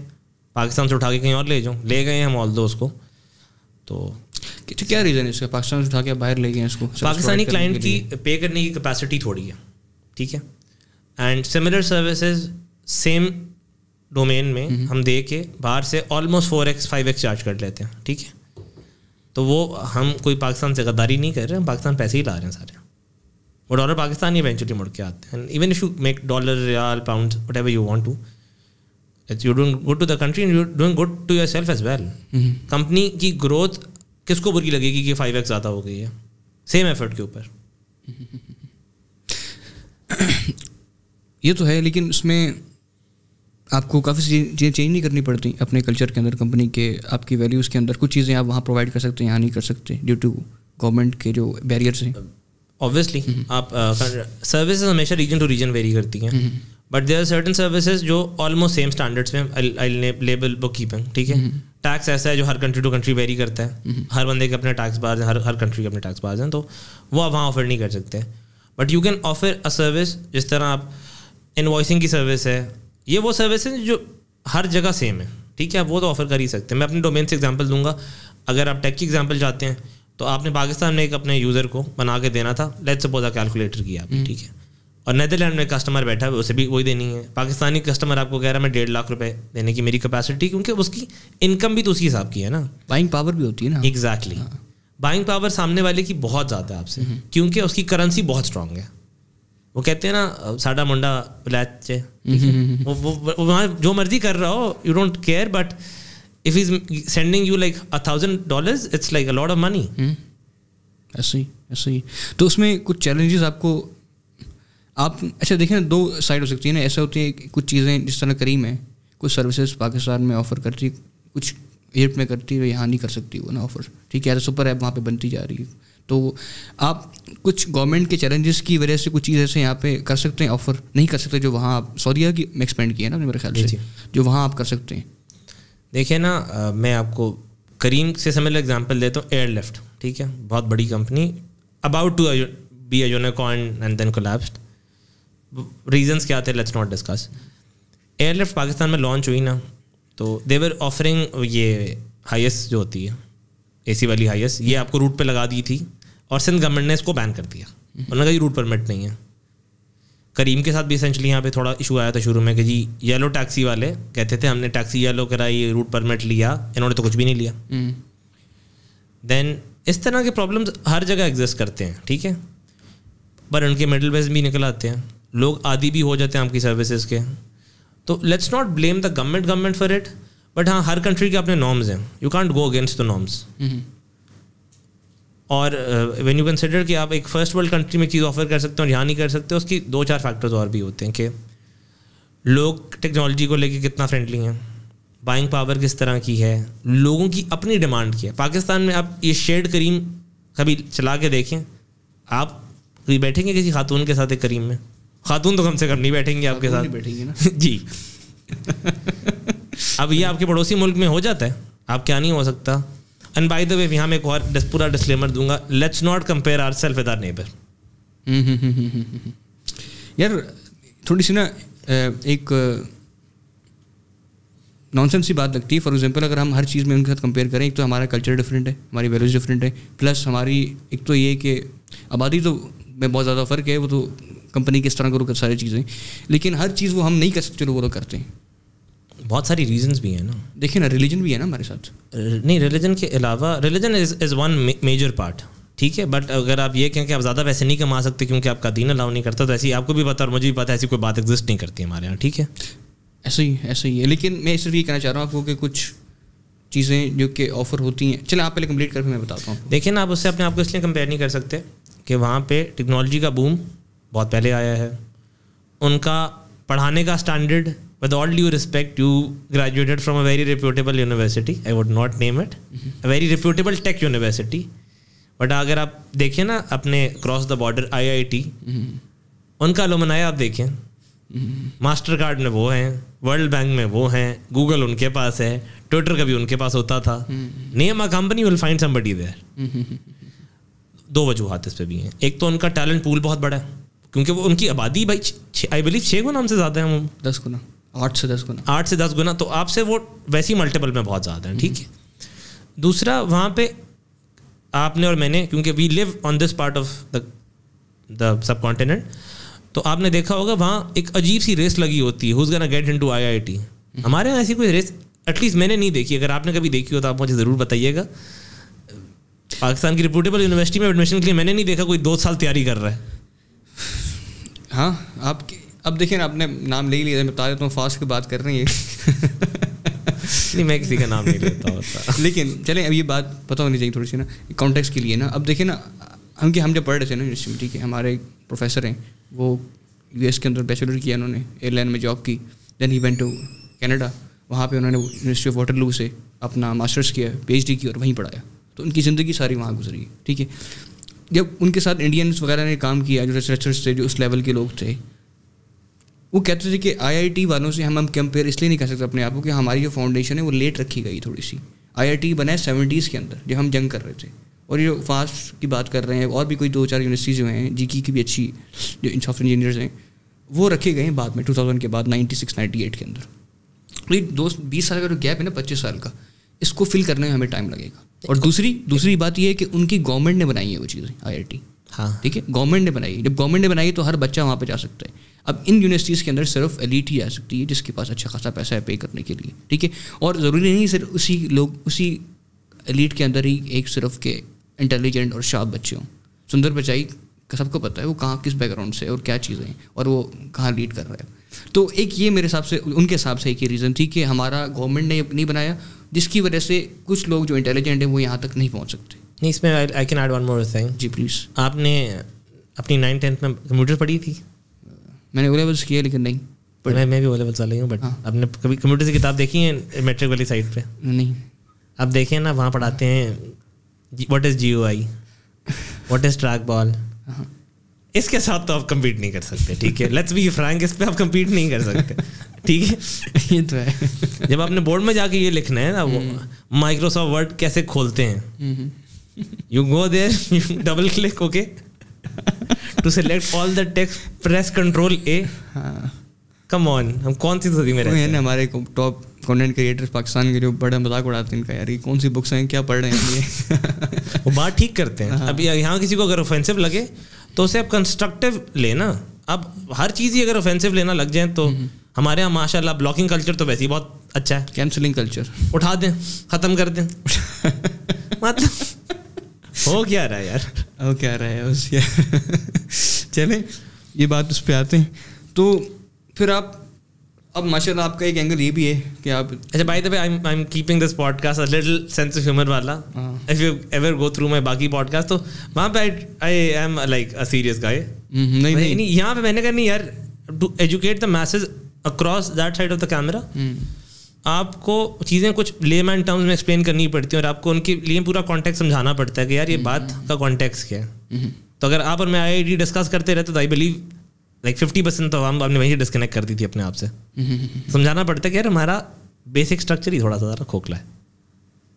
पाकिस्तान से उठा के कहीं और ले जाऊँ ले गए हम ऑल दो उसको तो क्या रीज़न है इसका? पाकिस्तान से उठा के बाहर ले गए इसको पाकिस्तानी क्लाइंट की पे करने की कैपेसिटी थोड़ी है ठीक है? And similar services same domain में हम दे के बाहर से almost four x five x charge कर लेते हैं ठीक है? तो वो हम कोई पाकिस्तान से गद्दारी नहीं कर रहे हम पाकिस्तान पैसे ही ला रहे हैं सारे। वो डॉलर पाकिस्तान ही इवेंचुअली मुड़ के आते हैं। Even if you make dollar riyal pound whatever you want to you doing good to the country and you doing good to yourself as well. Company की ग्रोथ किसको बुरी लगेगी कि फाइव एक्स ज़्यादा हो गई है? सेम एफर्ट के ऊपर। ये तो है लेकिन उसमें आपको काफ़ी चीज़ें चेंज नहीं करनी पड़ती अपने कल्चर के अंदर कंपनी के आपकी वैल्यूज़ के अंदर। कुछ चीज़ें आप वहाँ प्रोवाइड कर सकते हैं यहाँ नहीं कर सकते ड्यू टू गवर्नमेंट के जो बैरियर्स हैं। ऑब्वियसली आप सर्विसेज़ हमेशा रीजन टू रीजन वेरी करती हैं। But there are certain services जो ऑलमोस्ट सेम स्टैंडर्ड्स में लेबल बुक कीपिंग ठीक है? टैक्स ऐसा है जो हर कंट्री टू कंट्री वेरी करता है। हर बंदे के अपने टैक्स बार्स हैं हर हर कंट्री के अपने टैक्स बार्स हैं तो वो आप वहाँ ऑफ़र नहीं कर सकते। But you can offer a service जिस तरह आप इन्वॉइसिंग की सर्विस है ये वो सर्विस है जो हर जगह सेम है। ठीक है आप वो तो ऑफ़र कर ही सकते हैं। मैं अपने डोमेन से एग्जांपल दूँगा। अगर आप टेक की एग्जांपल चाहते हैं तो आपने पाकिस्तान में एक अपने यूज़र को बना के देना था। लेट सपोज़ आ कैलकुलेटर किया आपने ठीक है। और नेदरलैंड में कस्टमर बैठा है उसे भी वही देनी है। पाकिस्तानी कस्टमर आपको कह रहा है मैं डेढ़ लाख रुपए देने की मेरी कैपेसिटी क्योंकि उसकी इनकम भी तो उसी हिसाब की है ना। बाइंग पावर भी होती है ना। एग्जैक्टली बाइंग पावर सामने वाले की बहुत ज़्यादा है आपसे। क्योंकि उसकी करेंसी बहुत स्ट्रांग है। वो कहते हैं ना साडा मुंडा ब्लैच वो वो वो वहाँ जो मर्ज़ी कर रहा हो you don't care but if is sending you like a thousand dollar it's like a lot of money hmm, ऐसे ही ऐसे ही। तो उसमें कुछ चैलेंजेस आपको आप अच्छा देखें ना दो साइड हो सकती है ना। ऐसा होती है कुछ चीज़ें जिस तरह करीम है कुछ सर्विसेज़ पाकिस्तान में ऑफ़र करती है कुछ यूरोप में करती है यहाँ नहीं कर सकती वो ना ऑफ़र ठीक है सुपर ऐप वहाँ पे बनती जा रही है। तो आप कुछ गवर्नमेंट के चैलेंजेस की वजह से कुछ चीज़ ऐसे यहाँ पे कर सकते हैं ऑफ़र नहीं कर सकते जो वहाँ आप सॉरी की एक्सपेंड किया ना मेरे ख्याल से जो वहाँ आप कर सकते हैं। देखिए ना मैं आपको करीम से समझ लो एग्ज़ाम्पल देता हूँ एयरलिफ्ट ठीक है? बहुत बड़ी company about to be a and then collapsed reasons क्या थे let's not discuss Airlift Pakistan में लॉन्च हुई ना तो देवर ऑफरिंग ये हाइस्ट जो होती है एसी वाली हाइस्ट ये आपको रूट पे लगा दी थी। और सिंध गवर्नमेंट ने इसको बैन कर दिया। उन्होंने कहा ये रूट परमिट नहीं है। करीम के साथ भी इसेंशली यहाँ पे थोड़ा इशू आया था शुरू में कि जी येलो टैक्सी वाले कहते थे हमने टैक्सी येलो कराई रूट परमिट लिया इन्होंने तो कुछ भी नहीं लिया। हम्म, देन इस तरह के प्रॉब्लम्स हर जगह एग्जिस्ट करते हैं ठीक है? पर उनके मिडिल वेज भी निकल आते हैं। लोग आदि भी हो जाते हैं आपकी सर्विसेज़ के। तो let's not blame the government government for it but हाँ हर कंट्री के अपने नॉर्म्स हैं। You can't go against the norms hmm, और व्हेन यू कंसिडर कि आप एक फ़र्स्ट वर्ल्ड कंट्री में चीज़ ऑफ़र कर सकते हो और यहाँ नहीं कर सकते उसकी दो चार फैक्टर्स और भी होते हैं कि लोग टेक्नोलॉजी को लेके कितना फ्रेंडली हैं बाइंग पावर किस तरह की है लोगों की अपनी डिमांड की है। पाकिस्तान में आप ये शेड करीम कभी चला के देखें आप कभी बैठेंगे किसी खातून के साथ एक करीम में? खातून तो कम से कम नहीं बैठेंगे आपके साथ। नहीं बैठेंगी ना। जी। अब ये आपके पड़ोसी मुल्क में हो जाता है आप क्या नहीं हो सकता? एंड बाय द वे यहाँ मैं एक और पूरा डिस्क्लेमर दूँगा। Let's not compare ourself with our neighbour. यार, थोड़ी सी ना एक नॉनसेंस सी बात लगती है। फॉर एग्जांपल अगर हम हर चीज़ में उनके साथ कंपेयर करें, एक तो हमारा कल्चर डिफरेंट है, हमारी वैल्यूज़ डिफरेंट है प्लस हमारी, एक तो ये कि आबादी तो में बहुत ज़्यादा फ़र्क है, वो तो कंपनी किस तरह कर, सारी चीज़ें। लेकिन हर चीज़ वो हम नहीं कर सकते लोग वो तो करते हैं। बहुत सारी रीजंस भी हैं ना। देखिए ना रिलीजन भी है ना हमारे साथ। नहीं रिलीजन के अलावा religion is is one major part ठीक है? बट अगर आप ये कहें कि आप ज़्यादा पैसे नहीं कमा सकते क्योंकि आपका दीन अलाउ नहीं करता तो ऐसी आपको भी पता और मुझे भी पता है ऐसी कोई बात एग्जिस्ट नहीं करती हमारे यहाँ ठीक है? ऐसा ही ऐसा ही है। लेकिन मैं सिर्फ़ ये कहना चाह रहा हूँ आपको कि कुछ चीज़ें जो कि ऑफ़र होती हैं। चलो आप पहले कंप्लीट करके मैं बताता हूँ देखिए ना आप उससे अपने आप को इसलिए कंपेयर नहीं कर सकते कि वहाँ पे टेक्नोलॉजी का बूम बहुत पहले आया है। उनका पढ़ाने का standard with all due respect you graduated from a very reputable university I would not name it a very reputable tech university but अगर आप देखें ना अपने cross the border I I T उनका लोमनाया आप देखें। मास्टर कार्ड में वो हैं वर्ल्ड बैंक में वो हैं गूगल उनके पास है ट्विटर का भी उनके पास होता था। Name a company will find somebody there दो वजूहत इस पर भी हैं। एक तो उनका टैलेंट पूल बहुत बड़ा है, क्योंकि वो उनकी आबादी भाई आई बिलीव छः गुना हमसे ज़्यादा है दस गुना। आठ से दस गुना। आठ से दस गुना तो आपसे वो वैसी मल्टीपल में बहुत ज़्यादा है ठीक है? दूसरा वहाँ पे आपने और मैंने क्योंकि we live on this part of the the subcontinent तो आपने देखा होगा वहाँ एक अजीब सी रेस लगी होती है who's gonna get into I I T हमारे यहाँ ऐसी कोई रेस एटलीस्ट मैंने नहीं देखी अगर आपने कभी देखी हो तो आप मुझे ज़रूर बताइएगा। पाकिस्तान की रिपोर्टेबल यूनिवर्सिटी में एडमिशन के लिए मैंने नहीं देखा कोई दो साल तैयारी कर रहा है। हाँ आप अब देखिए ना आपने नाम ले लिया मैं बता देता हूँ फास्ट की बात कर रही है नहीं मैं किसी का नाम नहीं लेता होता। लेकिन चलें अब ये बात पता होनी चाहिए थोड़ी सी ना कॉन्टेक्स्ट के लिए ना। अब देखिए ना हम कि हम जब पढ़ रहे थे ना यूनिवर्सिटी में ठीक है हमारे प्रोफेसर हैं वो यूएस के अंदर बैचलर किया उन्होंने एयरलाइन में जॉब की then he went to Canada वहाँ पे उन्होंने यूनिवर्सिटी ऑफ़ वाटरलू से अपना मास्टर्स किया पीएचडी की और वहीं पढ़ाया। तो उनकी ज़िंदगी सारी वहाँ गुजरी ठीक है। जब उनके साथ इंडियंस वगैरह ने काम किया जो रिसर्चर्स थे जो उस लेवल के लोग थे वो कहते थे कि आईआईटी वालों से हम हम कंपेयर इसलिए नहीं कर सकते अपने आप को कि हमारी जो फाउंडेशन है वो लेट रखी गई थोड़ी सी। आईआईटी बना है सेवेंटीज़ के अंदर जब हम जंग कर रहे थे। और ये फास्ट की बात कर रहे हैं और भी कोई दो चार यूनिवर्सिटीज़ जो हैं जी की भी अच्छी जो सॉफ्टवेयर इंजीनियर्स हैं वो रखे गए हैं बाद में टू थाउज़ेंड के बाद नाइन्टी सिक्स नाइन्टी एट के अंदर। तो ये दो बीस साल का जो गैप है ना पच्चीस साल का इसको फिल करने में हमें टाइम लगेगा। और दूसरी दूसरी बात यह है कि उनकी गवर्नमेंट ने बनाई है वो चीज़ें आई हाँ। ठीक है? गवर्नमेंट ने बनाई। जब गवर्नमेंट ने बनाई तो हर बच्चा वहाँ पर जा सकता है। अब इन यूनिवर्सिटीज़ के अंदर सिर्फ़ एलिट ही आ सकती है जिसके पास अच्छा खासा पैसा है पे करने के लिए ठीक है? और ज़रूरी नहीं सिर्फ़ उसी लोग उसी एलिट के अंदर ही एक सिर्फ़ के इंटेलिजेंट और शार्प बच्चे हों। सुंदर बचाई का सबको पता है वो कहाँ किस बैकग्राउंड से और क्या चीज़ें हैं और वो कहाँ लीड कर रहा है। तो एक ये मेरे हिसाब से उनके हिसाब से एक ही रीज़न थी कि हमारा गवर्नमेंट ने नहीं बनाया जिसकी वजह से कुछ लोग जो इंटेलिजेंट हैं वो यहाँ तक नहीं पहुँच सकते। नहीं इसमें I can add one more thing ji please आपने अपनी नाइन टेंथ में कंप्यूटर पढ़ी थी? मैंने ओ लेवल्स किया लेकिन नहीं। पर मैं मैं भी ओ लेवल्स वाला हूँ बट हाँ। आपने कभी कंप्यूटर की किताब देखी है मेट्रिक वाली साइड पे? नहीं। आप देखें ना वहाँ पढ़ाते हैं what is G O I what is track ball इसके साथ तो आप कम्पीट नहीं कर सकते ठीक है? लेट्स बी फ्रैंक इस पे आप कम्पीट नहीं कर सकते ठीक है? ये तो है। जब आपने बोर्ड में जाके ये लिखना है ना माइक्रोसॉफ्ट वर्ड कैसे खोलते हैं? You go there double click okay to select all the text press control A come on हम कौन सी सदी में रहते हैं हैं? हमारे टॉप कंटेंट क्रिएटर्स पाकिस्तान के जो बड़े मज़ाक उड़ाते हैं इनका यार ये कौन सी बुक्स हैं क्या पढ़ रहे हैं ये? वो बात ठीक करते हैं। अब यहाँ किसी को अगर ऑफेंसिव लगे तो उसे आप कंस्ट्रक्टिव लेना अब हर चीज़ ही अगर ऑफेंसिव लेना लग जाए तो हमारे यहाँ माशाल्लाह ब्लॉकिंग कल्चर तो वैसे ही बहुत अच्छा है। कैंसलिंग कल्चर उठा दें ख़त्म कर दें। मतलब हो क्या रहा है यार? हो क्या रहा है उस चलें ये बात उस पर आते हैं। तो फिर आप अब माशाल्लाह आपका एक एंगल ये भी है कि आप अच्छा by the way I I am keeping this podcast a little sense of humour वाला if you ever go through my बाकी पॉडकास्ट तो वहाँ पे I I am like a serious guy नहीं नहीं। नहीं यहाँ पे मैंने कहा नहीं यार to educate the message across that side of the camera आपको चीज़ें कुछ लेमैन टर्म्स में एक्सप्लेन करनी पड़ती हैं और आपको उनके लिए पूरा कॉन्टेक्ट समझाना पड़ता है कि यार ये बात का कॉन्टेक्ट क्या है। तो अगर आप और मैं आई आई डिस्कस करते रहते तो I believe like fifty percent तो हम हमने वहीं डिस्कनेक्ट कर दी थी अपने आप से। समझाना पड़ता है कि यार हमारा बेसिक स्ट्रक्चर ही थोड़ा सा ज़रा खोखला है।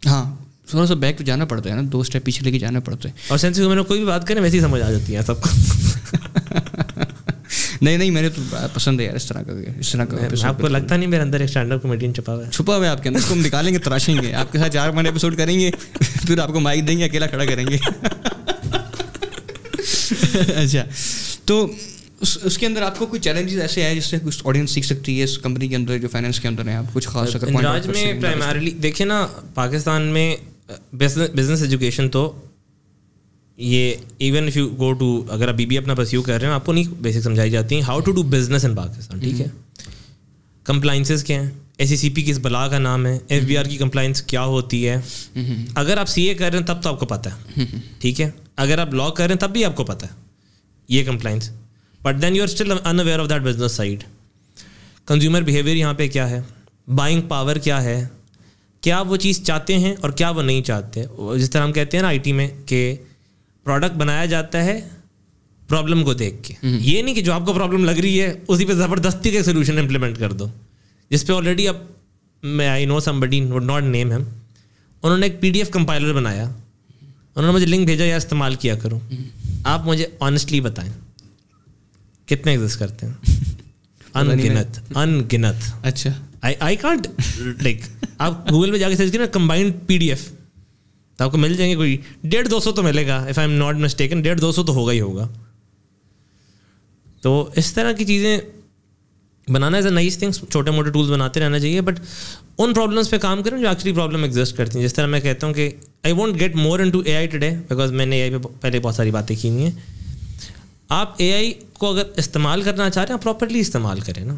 हाँ थोड़ा सा बैक तो जाना पड़ता है ना दो स्टेप पीछे लेके जाना पड़ता है। और सेंस में कोई भी बात करें वैसे ही समझ आ जाती है सबको नहीं नहीं मैंने तो पसंद है यार इस तरह का इस तरह का आपको लगता नहीं मेरे अंदर एक स्टैंड अप कॉमेडियन छुपा हुआ है? छुपा हुआ है आपके अंदर हम निकालेंगे तराशेंगे। आपके साथ चार महीने एपिसोड करेंगे फिर आपको माइक देंगे अकेला खड़ा करेंगे। अच्छा तो उस उसके अंदर आपको कोई चैलेंजेस ऐसे हैं जिससे कुछ ऑडियंस सीख सकती है इस कंपनी के अंदर जो फाइनेंस के अंदर है? आप कुछ खास अगर में प्राइमरली देखिए ना पाकिस्तान में बिज़नेस एजुकेशन तो ये even if you go to अगर आप बीबी अपना परस्यू कर रहे हैं आपको नहीं बेसिक समझाई जाती है how to do business in Pakistan ठीक है? कंप्लाइंसेस क्या हैं? एस ए सी पी किस बला का नाम है? एफ़ बी आर की कंप्लाइंस क्या होती है? अगर आप सी ए कर रहे हैं तब तो आपको पता है ठीक है? अगर आप लॉ कर रहे हैं तब भी आपको पता है ये compliance but then you are still unaware of that business side consumer behaviour यहाँ पे क्या है? बाइंग पावर क्या है? क्या वो चीज़ चाहते हैं और क्या वो नहीं चाहते? जिस तरह हम कहते हैं ना आईटी में कि प्रोडक्ट बनाया जाता है प्रॉब्लम को देख के। ये नहीं कि जो आपको प्रॉब्लम लग रही है उसी पे ज़बरदस्ती का सोल्यूशन इम्प्लीमेंट कर दो। जिस पे ऑलरेडी अब मैं I know somebody would not name him उन्होंने एक पीडीएफ कंपाइलर बनाया। उन्होंने मुझे लिंक भेजा या इस्तेमाल किया करो। आप मुझे ऑनेस्टली बताएँ कितने एग्जिस्ट करते हैं? अनगिनत अनगिनत। अच्छा। आई आई कांट लाइक आप गूगल पे जाके सर्च करें कंबाइंड पीडीएफ तो आपको मिल जाएँगे कोई, डेढ़ दो सौ तो मिलेगा if I am not mistaken डेढ़ दो सौ तो होगा ही होगा। तो इस तरह की चीज़ें, बनाना एज अ नाइस थिंग्स छोटे मोटे टूल्स बनाते रहना चाहिए बट उन प्रॉब्लम्स पे काम करें जो एक्चुअली प्रॉब्लम एग्जिस्ट करती हैं। जिस तरह मैं कहता हूँ कि I want get more into A I today because मैंने ए आई पर पहले बहुत सारी बातें की हैं। आप ए आई को अगर इस्तेमाल करना चाह रहे हैं प्रॉपरली इस्तेमाल करें ना।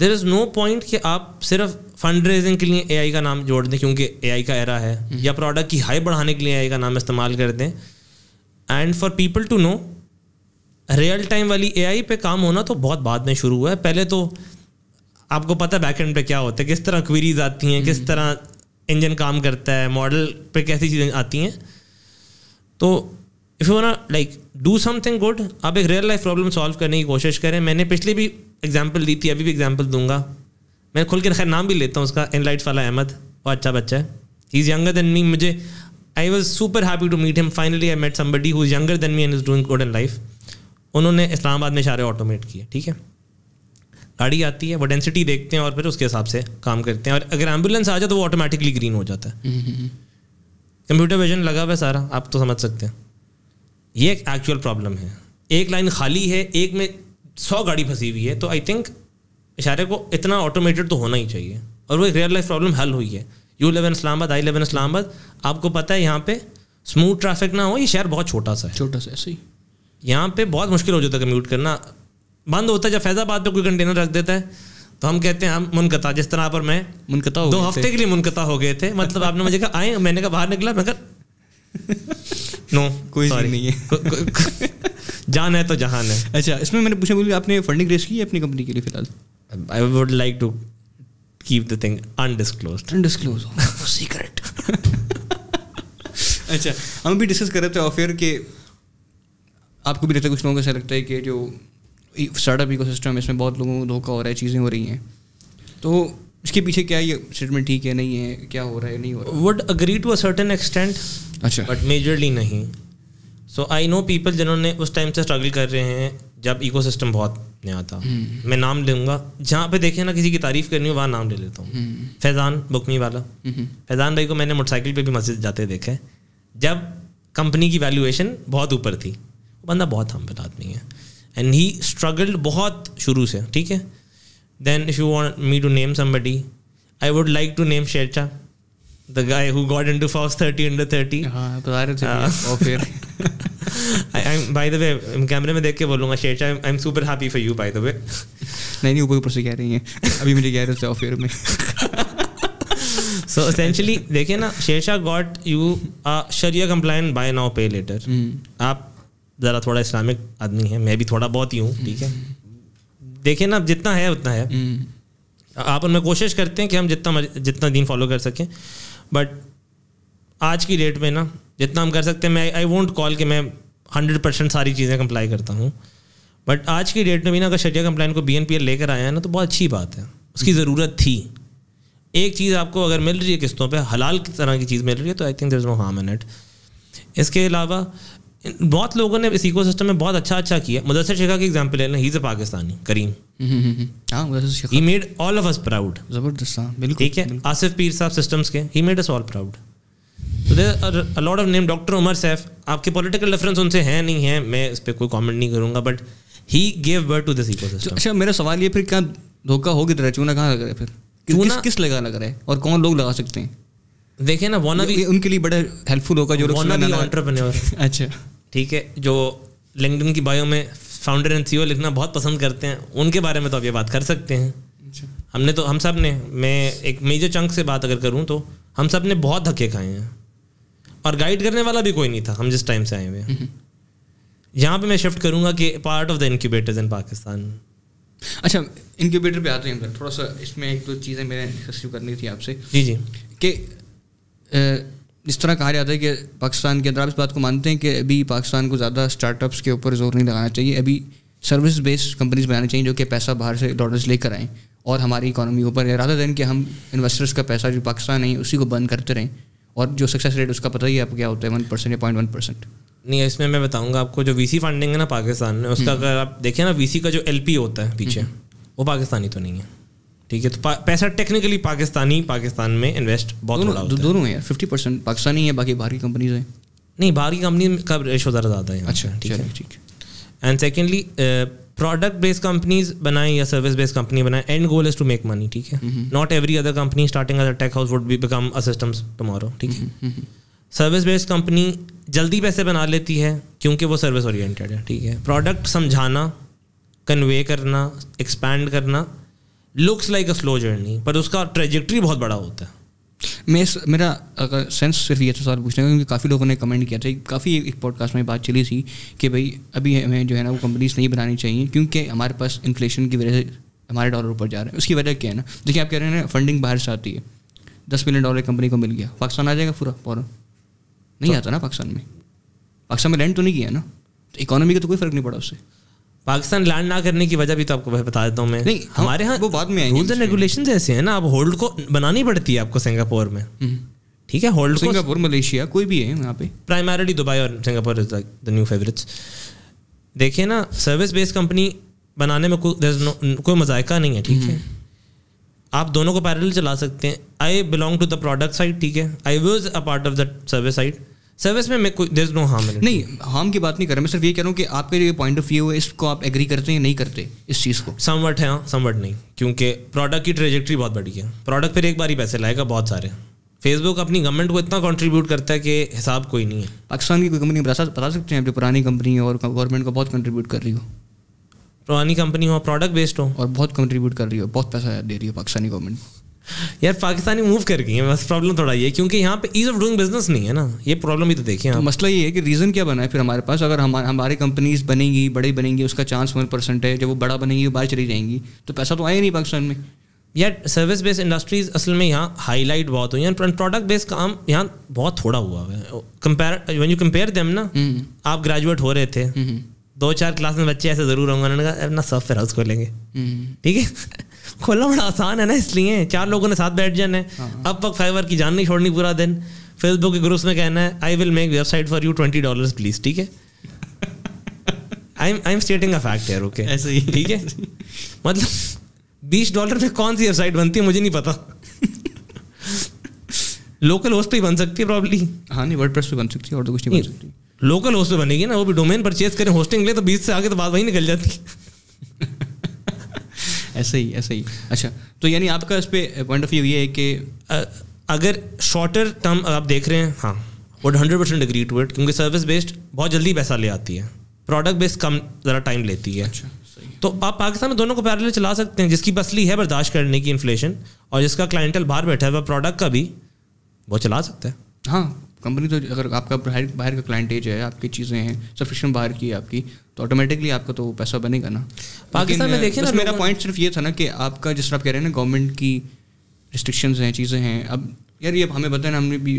देर इज़ नो पॉइंट कि आप सिर्फ़ फंड रेजिंग के लिए ए आई का नाम जोड़ दें क्योंकि ए आई का एरा है या प्रोडक्ट की हाई बढ़ाने के लिए ए आई का नाम इस्तेमाल कर दें। And for people to know real time वाली ए आई पे काम होना तो बहुत बाद में शुरू हुआ है। पहले तो आपको पता है बैक एंड पे क्या होता है किस तरह क्वेरीज आती हैं किस तरह इंजन काम करता है मॉडल पे कैसी चीज़ें आती हैं। तो इफ़ यू ना लाइक डू समथिंग गुड आप एक रियल लाइफ प्रॉब्लम सॉल्व करने की कोशिश करें। मैंने पिछले भी एग्ज़ाम्पल दी थी अभी भी एग्ज़ाम्पल दूँगा। मैं खुल के खैर नाम भी लेता हूँ उसका इन लाइट्स वाला अहमद वो अच्छा बच्चा है। He is younger than me मुझे I was super happy to meet him finally I met somebody who is younger than me and is doing good in life उन्होंने इस्लामाबाद में सारे ऑटोमेट किए ठीक है? गाड़ी आती है वो डेंसिटी देखते हैं और फिर उसके हिसाब से काम करते हैं। और अगर एंबुलेंस आ जाए तो वो ऑटोमेटिकली ग्रीन हो जाता है। कंप्यूटर विजन लगा हुआ है सारा आप तो समझ सकते हैं। ये एक एक्चुअल प्रॉब्लम है। एक लाइन खाली है एक में सौ गाड़ी फंसी हुई है तो आई थिंक इशारे को इतना ऑटोमेटेड तो होना ही चाहिए। और वो एक रियल लाइफ प्रॉब्लम हल हुई है। You live in Islamabad I live in Islamabad आपको पता है यहाँ पे स्मूथ ट्रैफ़िक ना हो ये शहर बहुत छोटा सा है। छोटा सा ऐसे ही यहाँ पे बहुत मुश्किल हो जाता है कम्यूट करना। बंद होता है जब फैज़ाबाद पे कोई कंटेनर रख देता है तो हम कहते हैं हम मुनकता जिस तरह पर मैं मुनकता हो दो हफ़्ते के लिए मुनकता हो गए थे। मतलब आपने मुझे कहा आए मैंने कहा बाहर निकला? मैं कहा नो कोई नहीं है। जान है तो जहान है। अच्छा इसमें मैंने पूछा बोली आपने फंडिंग रेस की है अपनी कंपनी के लिए फ़िलहाल? I would like to keep the thing undisclosed undisclosed secret अच्छा हम भी डिस्कस कर रहे थे ऑफेयर के आपको भी रहता है कुछ लोगों को ऐसा लगता है कि जो स्टार्टअप इको सिस्टम इसमें बहुत लोगों को धोखा हो रहा है चीज़ें हो रही हैं। तो इसके पीछे क्या ये स्टेटमेंट ठीक है नहीं है क्या हो रहा है नहीं हो रहा? Would agree to a certain extent अच्छा। बट मेजरली नहीं। सो आई नो पीपल जिन्होंने उस टाइम से स्ट्रगल कर रहे हैं जब इको बहुत नया था। मैं नाम लूँगा। जहाँ पे देखे ना किसी की तारीफ़ करनी हो वहाँ नाम ले लेता हूँ। फैज़ान बुकमी वाला। फैज़ान भाई को मैंने मोटरसाइकिल पे भी मस्जिद जाते देखे। जब कंपनी की वैल्यूएशन बहुत ऊपर थी वो बंदा बहुत हम हम्बल आदमी है। एंड ही स्ट्रगल्ड बहुत शुरू से ठीक है? Then if you want me to name somebody I would like to name Shercha the guy who got into first 30 under 30 by the way कैमरे में देख के बोलूँगा Shercha I am super happy for you by the way नहीं नहीं ऊपर ऊपर से कह रही हैं। अभी मुझे कह रहे थे ऑफेयर में। सो एसेंशियली देखिए ना Shershah got you sharia compliant buy now pay later आप ज़रा थोड़ा इस्लामिक आदमी है मैं भी थोड़ा बहुत ही हूँ ठीक है? देखिए ना जितना है उतना है। हम्म। आप उनमें कोशिश करते हैं कि हम जितना जितना दिन फॉलो कर सकें। बट आज की डेट में ना जितना हम कर सकते हैं मैं आई वोंट कॉल कि मैं हंड्रेड परसेंट सारी चीज़ें कंप्लाई करता हूँ। बट आज की डेट में भी ना अगर शरिया कंप्लाइन को बी एन पी एल लेकर आया है ना तो बहुत अच्छी बात है। उसकी ज़रूरत थी। एक चीज़ आपको अगर मिल रही है किस्तों पे हलाल की तरह की चीज़ मिल रही है तो I think there is no harm in it इसके अलावा बहुत लोगों ने इस इको सिस्टम में बहुत अच्छा अच्छा किया। मुदसर शेखा की एग्ज़ाम्पल ना ही इज़ अ पाकिस्तानी करीम। हाँ made all of us proud ज़बरदस्त हाँ बिल्कुल ठीक है? आसिफ पीर साहब सिस्टम्स के he made us all proud तो there a lot of name doctor Umar Saif आपके पॉलिटिकल डिफरेंस उनसे हैं नहीं है मैं इस पर कोई कॉमेंट नहीं करूँगा but he gave birth to this ecosystem अच्छा मेरा सवाल ये फिर क्या धोखा हो किधर है चूना कहाँ लग रहा है फिर? किस किस, लगा लग रहा है? और कौन लोग लगा सकते हैं? देखिए ना वॉना भी उनके लिए बड़ा हेल्पफुल होगा जो लोग अच्छा। ठीक है जो लिंक्डइन की बायो में फाउंडर एंड सीईओ लिखना बहुत पसंद करते हैं उनके बारे में तो आप ये बात कर सकते हैं। अच्छा। हमने तो हम सबने मैं एक मेजर चंक से बात अगर करूँ तो हम सबने बहुत धक्के खाए हैं। और गाइड करने वाला भी कोई नहीं था। हम जिस टाइम से आए हुए हैं। यहाँ पे मैं शिफ्ट करूँगा कि part of the incubators in Pakistan अच्छा इनक्यूबेटर पे आते हैं हम थोड़ा सा इसमें एक दो चीज़ें मैंने डिस्कस करनी थी आपसे। जी जी। कि इस तरह कहा जाता है कि पाकिस्तान के अंदर आप इस बात को मानते हैं कि अभी पाकिस्तान को ज़्यादा स्टार्टअप्स के ऊपर ज़ोर नहीं लगाना चाहिए। अभी सर्विस बेस्ड कंपनीज़ बनानी चाहिए जो कि पैसा बाहर से डॉलर्स लेकर आएँ और हमारी इकानमी ऊपर राधा दिन कि हम इन्वेस्टर्स का पैसा जो पाकिस्तान है उसी को बंद करते रहें। और जो सक्सेस रेट उसका पता ही है आपको क्या होता है वन परसेंट या पॉइंट वन परसेंट नहीं इसमें मैं बताऊँगा आपको जो वीसी फंडिंग है ना पाकिस्तान में उसका अगर आप देखें ना वीसी का जो एलपी होता है पीछे वो पाकिस्तानी तो नहीं है। ठीक है तो पैसा टेक्निकली पाकिस्तानी पाकिस्तान में इन्वेस्ट बहुत दोनों होता है। दोनों हैं फिफ्टी परसेंट पाकिस्तानी है बाकी बाहर की कंपनीज़ है। नहीं बाहर की कंपनी का रेशो ज़रा ज़्यादा है अच्छा ठीक है। ठीक है। And secondly product based companies बनाएँ या सर्विस बेस्ड कंपनी बनाएँ and goal is to make money ठीक है? Not every other company starting as a tech house would be become a systems tomorrow ठीक है? सर्विस बेस्ड कंपनी जल्दी पैसे बना लेती है क्योंकि वो सर्विस ओरिएंटेड है ठीक है? प्रोडक्ट समझाना कन्वे करना एक्सपैंड करना looks like a slow journey पर उसका ट्रेजेक्ट्री बहुत बड़ा होता है। मैं इस मेरा अगर सेंस सिर्फ़ ये था सवाल पूछने का क्योंकि काफ़ी लोगों ने कमेंट किया था काफ़ी एक पॉडकास्ट में बात चली थी कि भाई अभी हमें जो है ना वो कंपनीज़ नहीं बनानी चाहिए क्योंकि हमारे पास इन्फ्लेशन की वजह से हमारे डॉलर ऊपर जा रहे हैं। उसकी वजह क्या है ना? देखिए आप कह रहे हैं ना फंडिंग बाहर से आती है। दस मिलियन डॉलर कंपनी को मिल गया। पाकिस्तान आ जाएगा पूरा फ़ौरन। नहीं आता ना पाकिस्तान में। पाकिस्तान में लैंड तो नहीं किया ना? तो इकोनॉमी का तो कोई फ़र्क नहीं पड़ा उससे। पाकिस्तान लैंड ना करने की वजह भी तो आपको बता देता हूँ मैं। नहीं, हमारे यहाँ वो बाद में रूल्स एंड रेगुलेशन ऐसे हैं ना आप होल्ड को बनानी पड़ती है आपको सिंगापुर में। ठीक है होल्ड सिंगापुर मलेशिया कोई भी है यहाँ पे। प्राइमरली दुबई और Singapore is like the new favourites देखिए ना सर्विस बेस्ड कंपनी बनाने में कोई there's no- कोई मजायका नहीं है ठीक है? आप दोनों को पैरेलल चला सकते हैं। I belong to the product side ठीक है? I was a part of the service side service में मैं कोई इज़ नो हार्म नहीं हार्म की बात नहीं कर रहा मैं सिर्फ़ ये कह रहा हूँ कि आपके जो पॉइंट ऑफ़ व्यू है इसको आप एग्री करते हैं नहीं करते इस चीज़ को? समवट है हाँ समवट नहीं क्योंकि प्रोडक्ट की ट्रेजेक्ट्री बहुत बड़ी है। प्रोडक्ट फिर एक बार ही पैसे लाएगा बहुत सारे। फेसबुक अपनी गवर्नमेंट को इतना कंट्रीब्यूट करता है कि हिसाब कोई नहीं है। पाकिस्तान की कोई कंपनी बता बता सकते हैं जो पुरानी कंपनी है और गवर्नमेंट को बहुत कंट्रीब्यूट कर रही हो? पुरानी कंपनी हो प्रोडक्ट बेस्ड हो। और बहुत कंट्रीब्यूट कर रही हो बहुत पैसा दे रही है पाकिस्तानी गवर्नमेंट यार पाकिस्तानी मूव कर गई है बस प्रॉब्लम थोड़ा ये है, क्योंकि यहाँ पे ईज ऑफ़ डूइंग बिज़नेस नहीं है ना। ये प्रॉब्लम भी तो देखिए तो मसला ये है कि रीज़न क्या बना है फिर हमारे पास? अगर हमारे हमारी कंपनीज़ बनेंगी बड़ी बनेंगी उसका चांस वन परसेंट है जब वो बड़ा बनेंगी वो बाहर चली जाएँगी तो पैसा तो आया नहीं पाकिस्तान में। यार सर्विस बेस्ड इंडस्ट्रीज़ असल में यहाँ हाईलाइट बहुत हुई है प्रोडक्ट बेस्ड काम यहाँ बहुत थोड़ा हुआ है। Compare one you compare them ना हम्म, आप ग्रेजुएट हो रहे थे हम्म, दो चार क्लास में बच्चे ऐसे ज़रूर होंगे उन्होंने कहा अपना सॉफ्टवेयर हाउस खोलेंगे। हम्म, ठीक है? खोलना बड़ा आसान है ना इसलिए चार लोगों ने साथ बैठ जाना है। अब तक फाइवर की जान नहीं छोड़नी पूरा दिन। फेसबुक के ग्रुप्स में कहना है I will make website for you twenty dollar please ठीक है? I I am stating a fact यार ओके ऐसे ही। ठीक है? मतलब बीस डॉलर में कौन सी वेबसाइट बनती है मुझे नहीं पता। लोकल होस्ट पे ही बन सकती है प्रॉब्ली हाँ नहीं वर्ड पे बन सकती है और तो कुछ नहीं बन सकती। लोकल होस्ट बनेगी ना वो भी डोमेन परचेज करें होस्टिंग ले तो बीस से आगे तो बात वही निकल जाती है। ऐसे ही ऐसे ही। अच्छा तो यानी आपका इस पर पॉइंट ऑफ़ व्यू ये है कि अगर शॉर्टर टर्म आप देख रहे हैं हाँ वो hundred percent agree to it क्योंकि सर्विस बेस्ड बहुत जल्दी पैसा ले आती है। प्रोडक्ट बेस्ड कम ज़रा टाइम लेती है। अच्छा तो आप पाकिस्तान में दोनों को पैरेलल चला सकते हैं जिसकी बसली है बर्दाश्त करने की इन्फ्लेशन और जिसका क्लाइंटल बाहर बैठा है वह प्रोडक्ट का भी वो चला सकता है। हाँ कंपनी तो अगर आपका बाहर बाहर का क्लाइंटेज है आपकी चीज़ें हैं सफिशेंट बाहर की है आपकी तो ऑटोमेटिकली आपका तो पैसा बनेगा ना। पाकिस्तान में देखिए ना मेरा पॉइंट सिर्फ़ ये था ना कि आपका जिस तरह आप कह रहे हैं ना गवर्नमेंट की रिस्ट्रिक्शंस हैं चीज़ें हैं अब यार ये हमें है ना हमने भी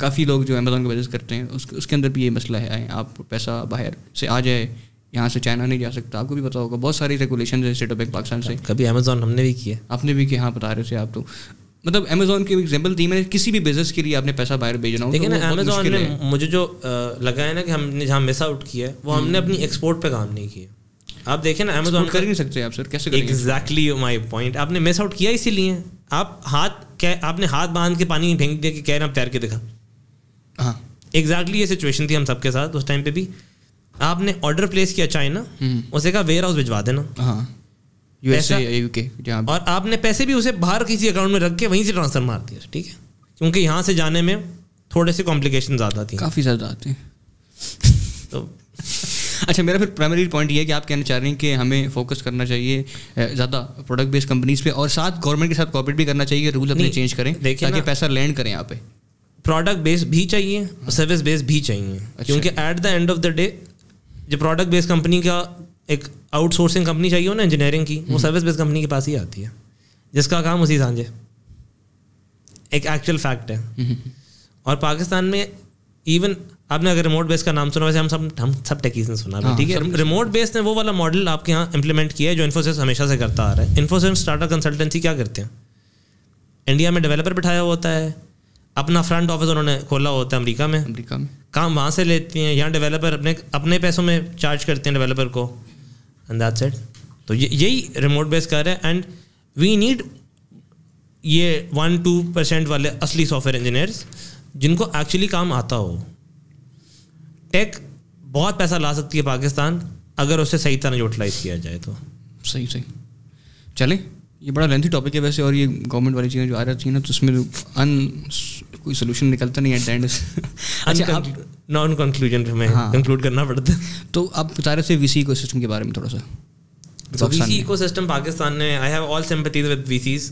काफ़ी लोग जो अमेजोन का बिज़नेस करते हैं उसके उसके अंदर भी ये मसला है आप पैसा बाहर से आ जाए यहाँ से चाइना नहीं जा सकता आपको भी पता होगा बहुत सारी रेगुलेशन है स्टेट बैंक पाकिस्तान से। कभी अमेजोन हमने भी किया आपने भी किया हाँ बता रहे थे आप तो। मतलब अमेजोन की एग्ज़ाम्पल दी मैंने किसी भी बिज़नेस के लिए आपने पैसा बाहर भेजना हो तो ना अमेजोन ने मुझे जो लगा है ना कि हमने जहाँ मिस आउट किया है वो हमने अपनी एक्सपोर्ट पे काम नहीं किया। आप देखें ना अमेजोन कर नहीं सकते आप सर कैसे एग्जैक्टली माई पॉइंट आपने मिस आउट किया इसीलिए। आप हाथ कह आपने हाथ बाँध के पानी फेंक दिया कि कह रहे आप तैर के दिखा। हाँ। एग्जैक्टली ये सिचुएशन थी हम सबके साथ उस टाइम पे भी। आपने ऑर्डर प्लेस किया चाइना उसे कहा वेयर हाउस भिजवा देना। हाँ। यूएसए यूके जहाँ और आपने पैसे भी उसे बाहर किसी अकाउंट में रख के वहीं से ट्रांसफ़र मार दिया ठीक है? क्योंकि यहाँ से जाने में थोड़े से कॉम्प्लिकेशन ज़्यादा थी। काफ़ी ज़्यादा आते हैं। तो अच्छा मेरा फिर प्राइमरी पॉइंट ये है कि आप कहना चाह रहे हैं कि हमें फोकस करना चाहिए ज़्यादा प्रोडक्ट बेस्ड कंपनीज़ पे और साथ गवर्नमेंट के साथ कॉपरेट भी करना चाहिए रूल अपने चेंज करें ताकि पैसा लैंड करें यहाँ पे। प्रोडक्ट बेस भी चाहिए सर्विस बेस भी चाहिए। क्योंकि at the end of the day जो प्रोडक्ट बेस्ड कंपनी का एक आउटसोर्सिंग कंपनी चाहिए हो ना इंजीनियरिंग की वो सर्विस बेस्ड कंपनी के पास ही आती है। जिसका काम उसी सांझे। एक एक्चुअल फैक्ट है। और पाकिस्तान में इवन आपने अगर रिमोट बेस का नाम सुना वैसे हम सब हम सब टेकीज ने सुना हाँ, ठीक है? रिमोट बेस ने वो वाला मॉडल आपके यहाँ इंप्लीमेंट किया है जो इन्फोसिस हमेशा से करता आ रहा है। इन्फोसिस स्टार्टअप कंसल्टेंसी क्या करते हैं? इंडिया में डेवलपर बिठाया होता है। अपना फ्रंट ऑफ़िस उन्होंने खोला होता है अमेरिका में। अमेरिका में। काम वहाँ से लेती हैं। यहाँ डेवलपर अपने अपने पैसों में चार्ज करते हैं डेवलपर को। एंड दैट्स इट तो यही रिमोट बेस कर हैं एंड वी नीड ये वन टू परसेंट वाले असली सॉफ्टवेयर इंजीनियर्स जिनको एक्चुअली काम आता हो। टेक बहुत पैसा ला सकती है पाकिस्तान, अगर उसे सही तरह यूटिलाइज किया जाए तो। सही सही। चले ये बड़ा लेंथी टॉपिक है वैसे और ये गवर्नमेंट वाली चीज़ें जो आ रहती हैं ना तो उसमें अन कोई सोल्यूशन निकलता नहीं है एंड अच्छा आप नॉन कंक्लूजन में हाँ। कंक्लूड करना पड़ता है तो आप बता रहे थे वीसी को सिस्टम के बारे में थोड़ा सा So पाकिस्तान VC में। ecosystem Pakistan में I have all sympathies with VCs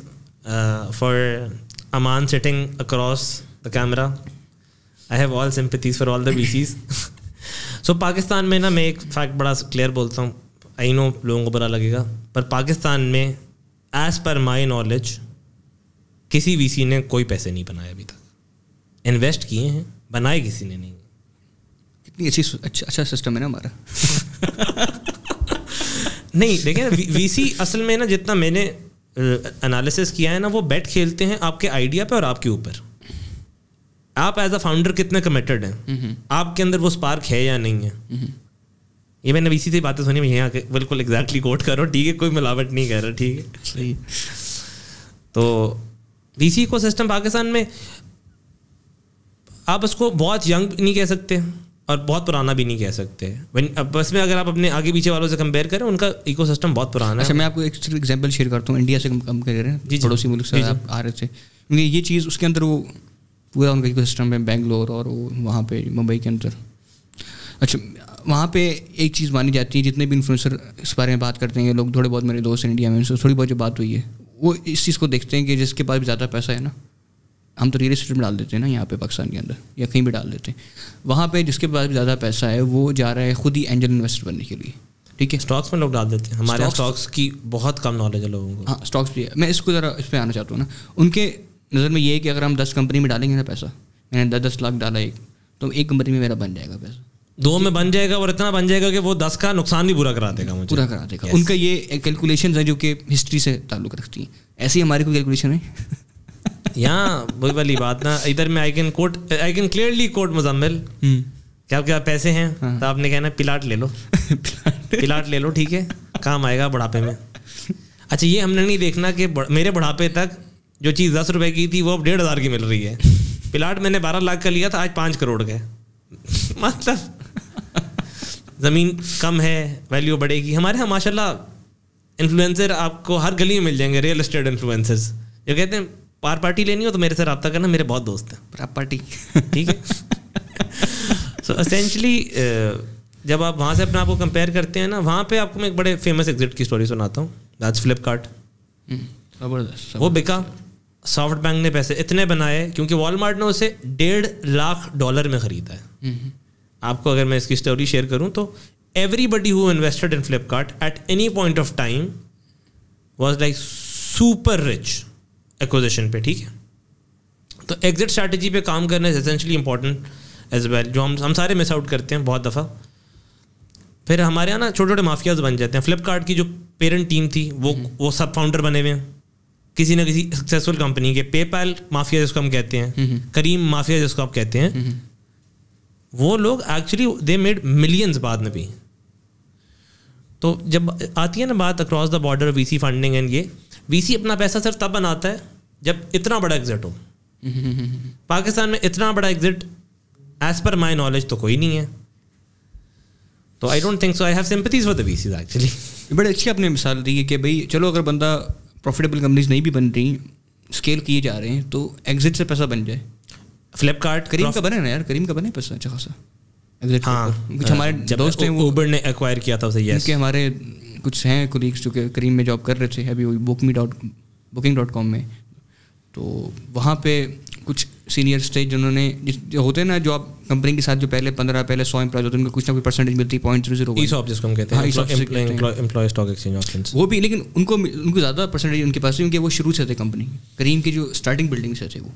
uh, for Aman sitting across the camera. I have all sympathies for all the VCs. so Pakistan में ना मैं एक फैक्ट बड़ा क्लियर बोलता हूँ आई नो लोगों को बुरा लगेगा पर पाकिस्तान में एज पर माई नॉलेज किसी वीसी ने कोई पैसे नहीं बनाए अभी तक। इन्वेस्ट किए हैं बनाए किसी ने नहीं। कितनी अच्छी अच्छा अच्छा सिस्टम है ना हमारा। नहीं देखिए वीसी असल में ना जितना मैंने एनालिसिस किया है ना वो बेट खेलते हैं आपके आइडिया पे और आपके ऊपर। आप एज अ फाउंडर कितने कमिटेड हैं? आपके अंदर वो स्पार्क है या नहीं है? ये मैंने वीसी से बातें सुनी मैं यहाँ बिल्कुल एग्जैक्टली कोट करो ठीक है कोई मिलावट नहीं कर रहा ठीक है। सही तो वीसी को सिस्टम पाकिस्तान में आप उसको बहुत यंग नहीं कह सकते और बहुत पुराना भी नहीं कह सकते। अब बस में अगर आप अपने आगे पीछे वालों से कंपेयर करें उनका इकोसिस्टम बहुत पुराना अच्छा है मैं आपको एक एग्जांपल शेयर करता हूँ इंडिया से कम कम कर रहे हैं जी। पड़ोसी मुल्क से। आप आ रहे थे। क्योंकि ये चीज़ उसके अंदर वो पूरा उनका इको सिस्टम है बेंगलोर और वो वहाँ पे मुंबई के अंदर। अच्छा वहाँ पे एक चीज़ मानी जाती है जितने भी इन्फ्लुएंसर इस बारे में बात करते हैं लोग थोड़े बहुत मेरे दोस्त हैं इंडिया में उनसे थोड़ी बहुत जो बात हुई है वो इस चीज़ को देखते हैं कि जिसके पास भी ज़्यादा पैसा है ना हम तो रियल एस्टेट में डाल देते हैं ना यहाँ पे पाकिस्तान के अंदर या कहीं भी डाल देते हैं। वहाँ पे जिसके पास भी ज़्यादा पैसा है वो जा रहा है खुद ही एंजल इन्वेस्टर बनने के लिए ठीक है? स्टॉक्स में लोग डाल देते हैं हमारे स्टॉक्स की बहुत कम नॉलेज है लोगों को। हाँ स्टॉक्स भी है। मैं इसको ज़रा इस पर आना चाहता हूँ ना उनके नज़र में ये है कि अगर हम दस कंपनी में डालेंगे ना पैसा मैंने दस दस लाख डाला एक तो एक कंपनी में मेरा बन जाएगा पैसा। दो में बन जाएगा और इतना बन जाएगा कि वो दस का नुकसान भी पूरा करा देगा मुझे। पूरा करा देगा। Yes. उनका ये कैलकुलेशन है जो कि हिस्ट्री से ताल्लुक़ रखती हैं। ऐसी हमारी कोई कैलकुलेशन है? यहाँ वही वाली बात ना इधर में I can quote I can clearly quote Muzammil क्या क्या पैसे हैं? हाँ। तो आपने कहना पिलाट ले लो। पिलाट। ले लो ठीक है। काम आएगा बुढ़ापे में। अच्छा ये हमने नहीं देखना कि मेरे बुढ़ापे तक जो चीज़ दस रुपए की थी वो अब डेढ़ हज़ार की मिल रही है। पिलाट मैंने बारह लाख का लिया था आज पाँच करोड़ का मतलब ज़मीन कम है वैल्यू बढ़ेगी। हमारे यहाँ माशाल्लाह इन्फ्लुएंसर आपको हर गली में मिल जाएँगे रियल इस्टेट इन्फ्लुएंसर्स जो कहते हैं पार पार्टी लेनी हो तो मेरे से रबता करना मेरे बहुत दोस्त हैं। पार पार्टी। ठीक है? सो असेंशली जब आप वहाँ से अपने आप को कंपेयर करते हैं ना वहाँ पे आपको मैं एक बड़े फ़ेमस एग्जिट की स्टोरी सुनाता हूँ। दैट्स फ्लिपकार्ट वो बिका सॉफ्ट बैंक ने पैसे इतने बनाए क्योंकि वॉलमार्ट ने उसे डेढ़ लाख डॉलर में खरीदा है। हम्म, आपको अगर मैं इसकी स्टोरी शेयर करूँ तो everybody who invested in Flipkart at any point of time was like super rich acquisition पे ठीक है? तो एग्जिट स्ट्रैटेजी पे काम करना is essentially important as well जो हम हम सारे मिस आउट करते हैं बहुत दफ़ा। फिर हमारे यहाँ ना छोटे छोटे माफियाज बन जाते हैं। फ्लिपकार्ट की जो पेरेंट टीम थी वो वो सब फाउंडर बने हुए हैं। किसी ना किसी सक्सेसफुल कंपनी के पेपैल माफिया जिसको हम कहते हैं करीम माफिया जिसको आप कहते हैं वो लोग एक्चुअली दे मेड मिलियंस बाद में भी। तो जब आती है ना बात across the border VC funding and ये वीसी अपना पैसा सिर्फ़ तब बनाता है जब इतना बड़ा एग्जिट हो। पाकिस्तान में इतना बड़ा exit as per my knowledge तो कोई नहीं है। तो I don't think so I have sympathies for the VCs actually बड़े अच्छी आपने मिसाल दी है कि भाई, चलो अगर बंदा प्रॉफिटेबल कंपनीज़ नहीं भी बन रही स्केल किए जा रहे हैं तो एग्जिट से पैसा बन जाए। फ्लिपकार्ट करीम का बने ना यार करीम का बने पैसा अच्छा खासा। हाँ कुछ हमारे दोस्त हैं वो उबर ने एक्वायर किया था उसे यस हमारे कुछ हैं कोलीग्स जो कि करीम में जॉब कर रहे थे अभी book me dot booking dot com में। तो वहाँ पे कुछ सीनियर्स थे जिन्होंने जो होते हैं ना जो आप कंपनी के साथ जो पहले पंद्रह पहले सौ एम्प्लॉय होते हैं उनको कुछ ना कुछ परसेंटेज मिलती है पॉइंट ज़ीरो ज़ीरो ईसॉप जिसको हम कहते हाँ, हैं ESOP जिसे कहते हैं। एम्प्लॉय स्टॉक एक्सचेंज ऑप्शंस वो भी लेकिन उनको उनको ज़्यादा परसेंटेज उनके पास है क्योंकि वो शुरू से थे कंपनी करीम के जो स्टार्टिंग बिल्डिंग से थे वो।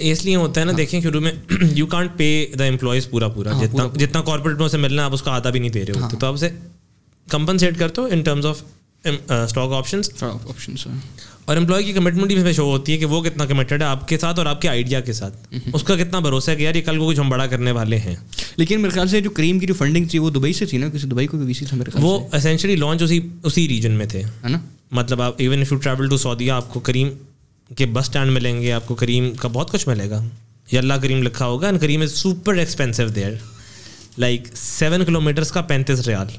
इसलिए होता है ना देखें शुरू में you can't pay the employees पूरा पूरा हाँ, जितना पूरा- जितना कॉर्पोरेट में उसे मिलना है आप उसका आधा भी नहीं दे रहे होते तो आप उसे कंपनसेट करते हो in terms of stock option और एम्प्लॉय की कमिटमेंट भी इसमें शो होती है कि वो कितना कमिटेड है आपके साथ और आपके आइडिया के साथ। उसका कितना भरोसा है कि यार ये कल को कुछ हम बड़ा करने वाले हैं। लेकिन मेरे ख्याल से जो करीम की जो फंडिंग थी वो दुबई से थी ना? किसी दुबई को वीसी था मेरे ख्याल वो एसेंशियली लॉन्च उसी उसी रीजन में थे। है ना? मतलब आप even if you travel to Saudia आपको करीम के बस स्टैंड मिलेंगे आपको करीम का बहुत कुछ मिलेगा। यल्ला करीम लिखा होगा and Careem is super expensive there like seven kilometers का पैंतीस रियाल।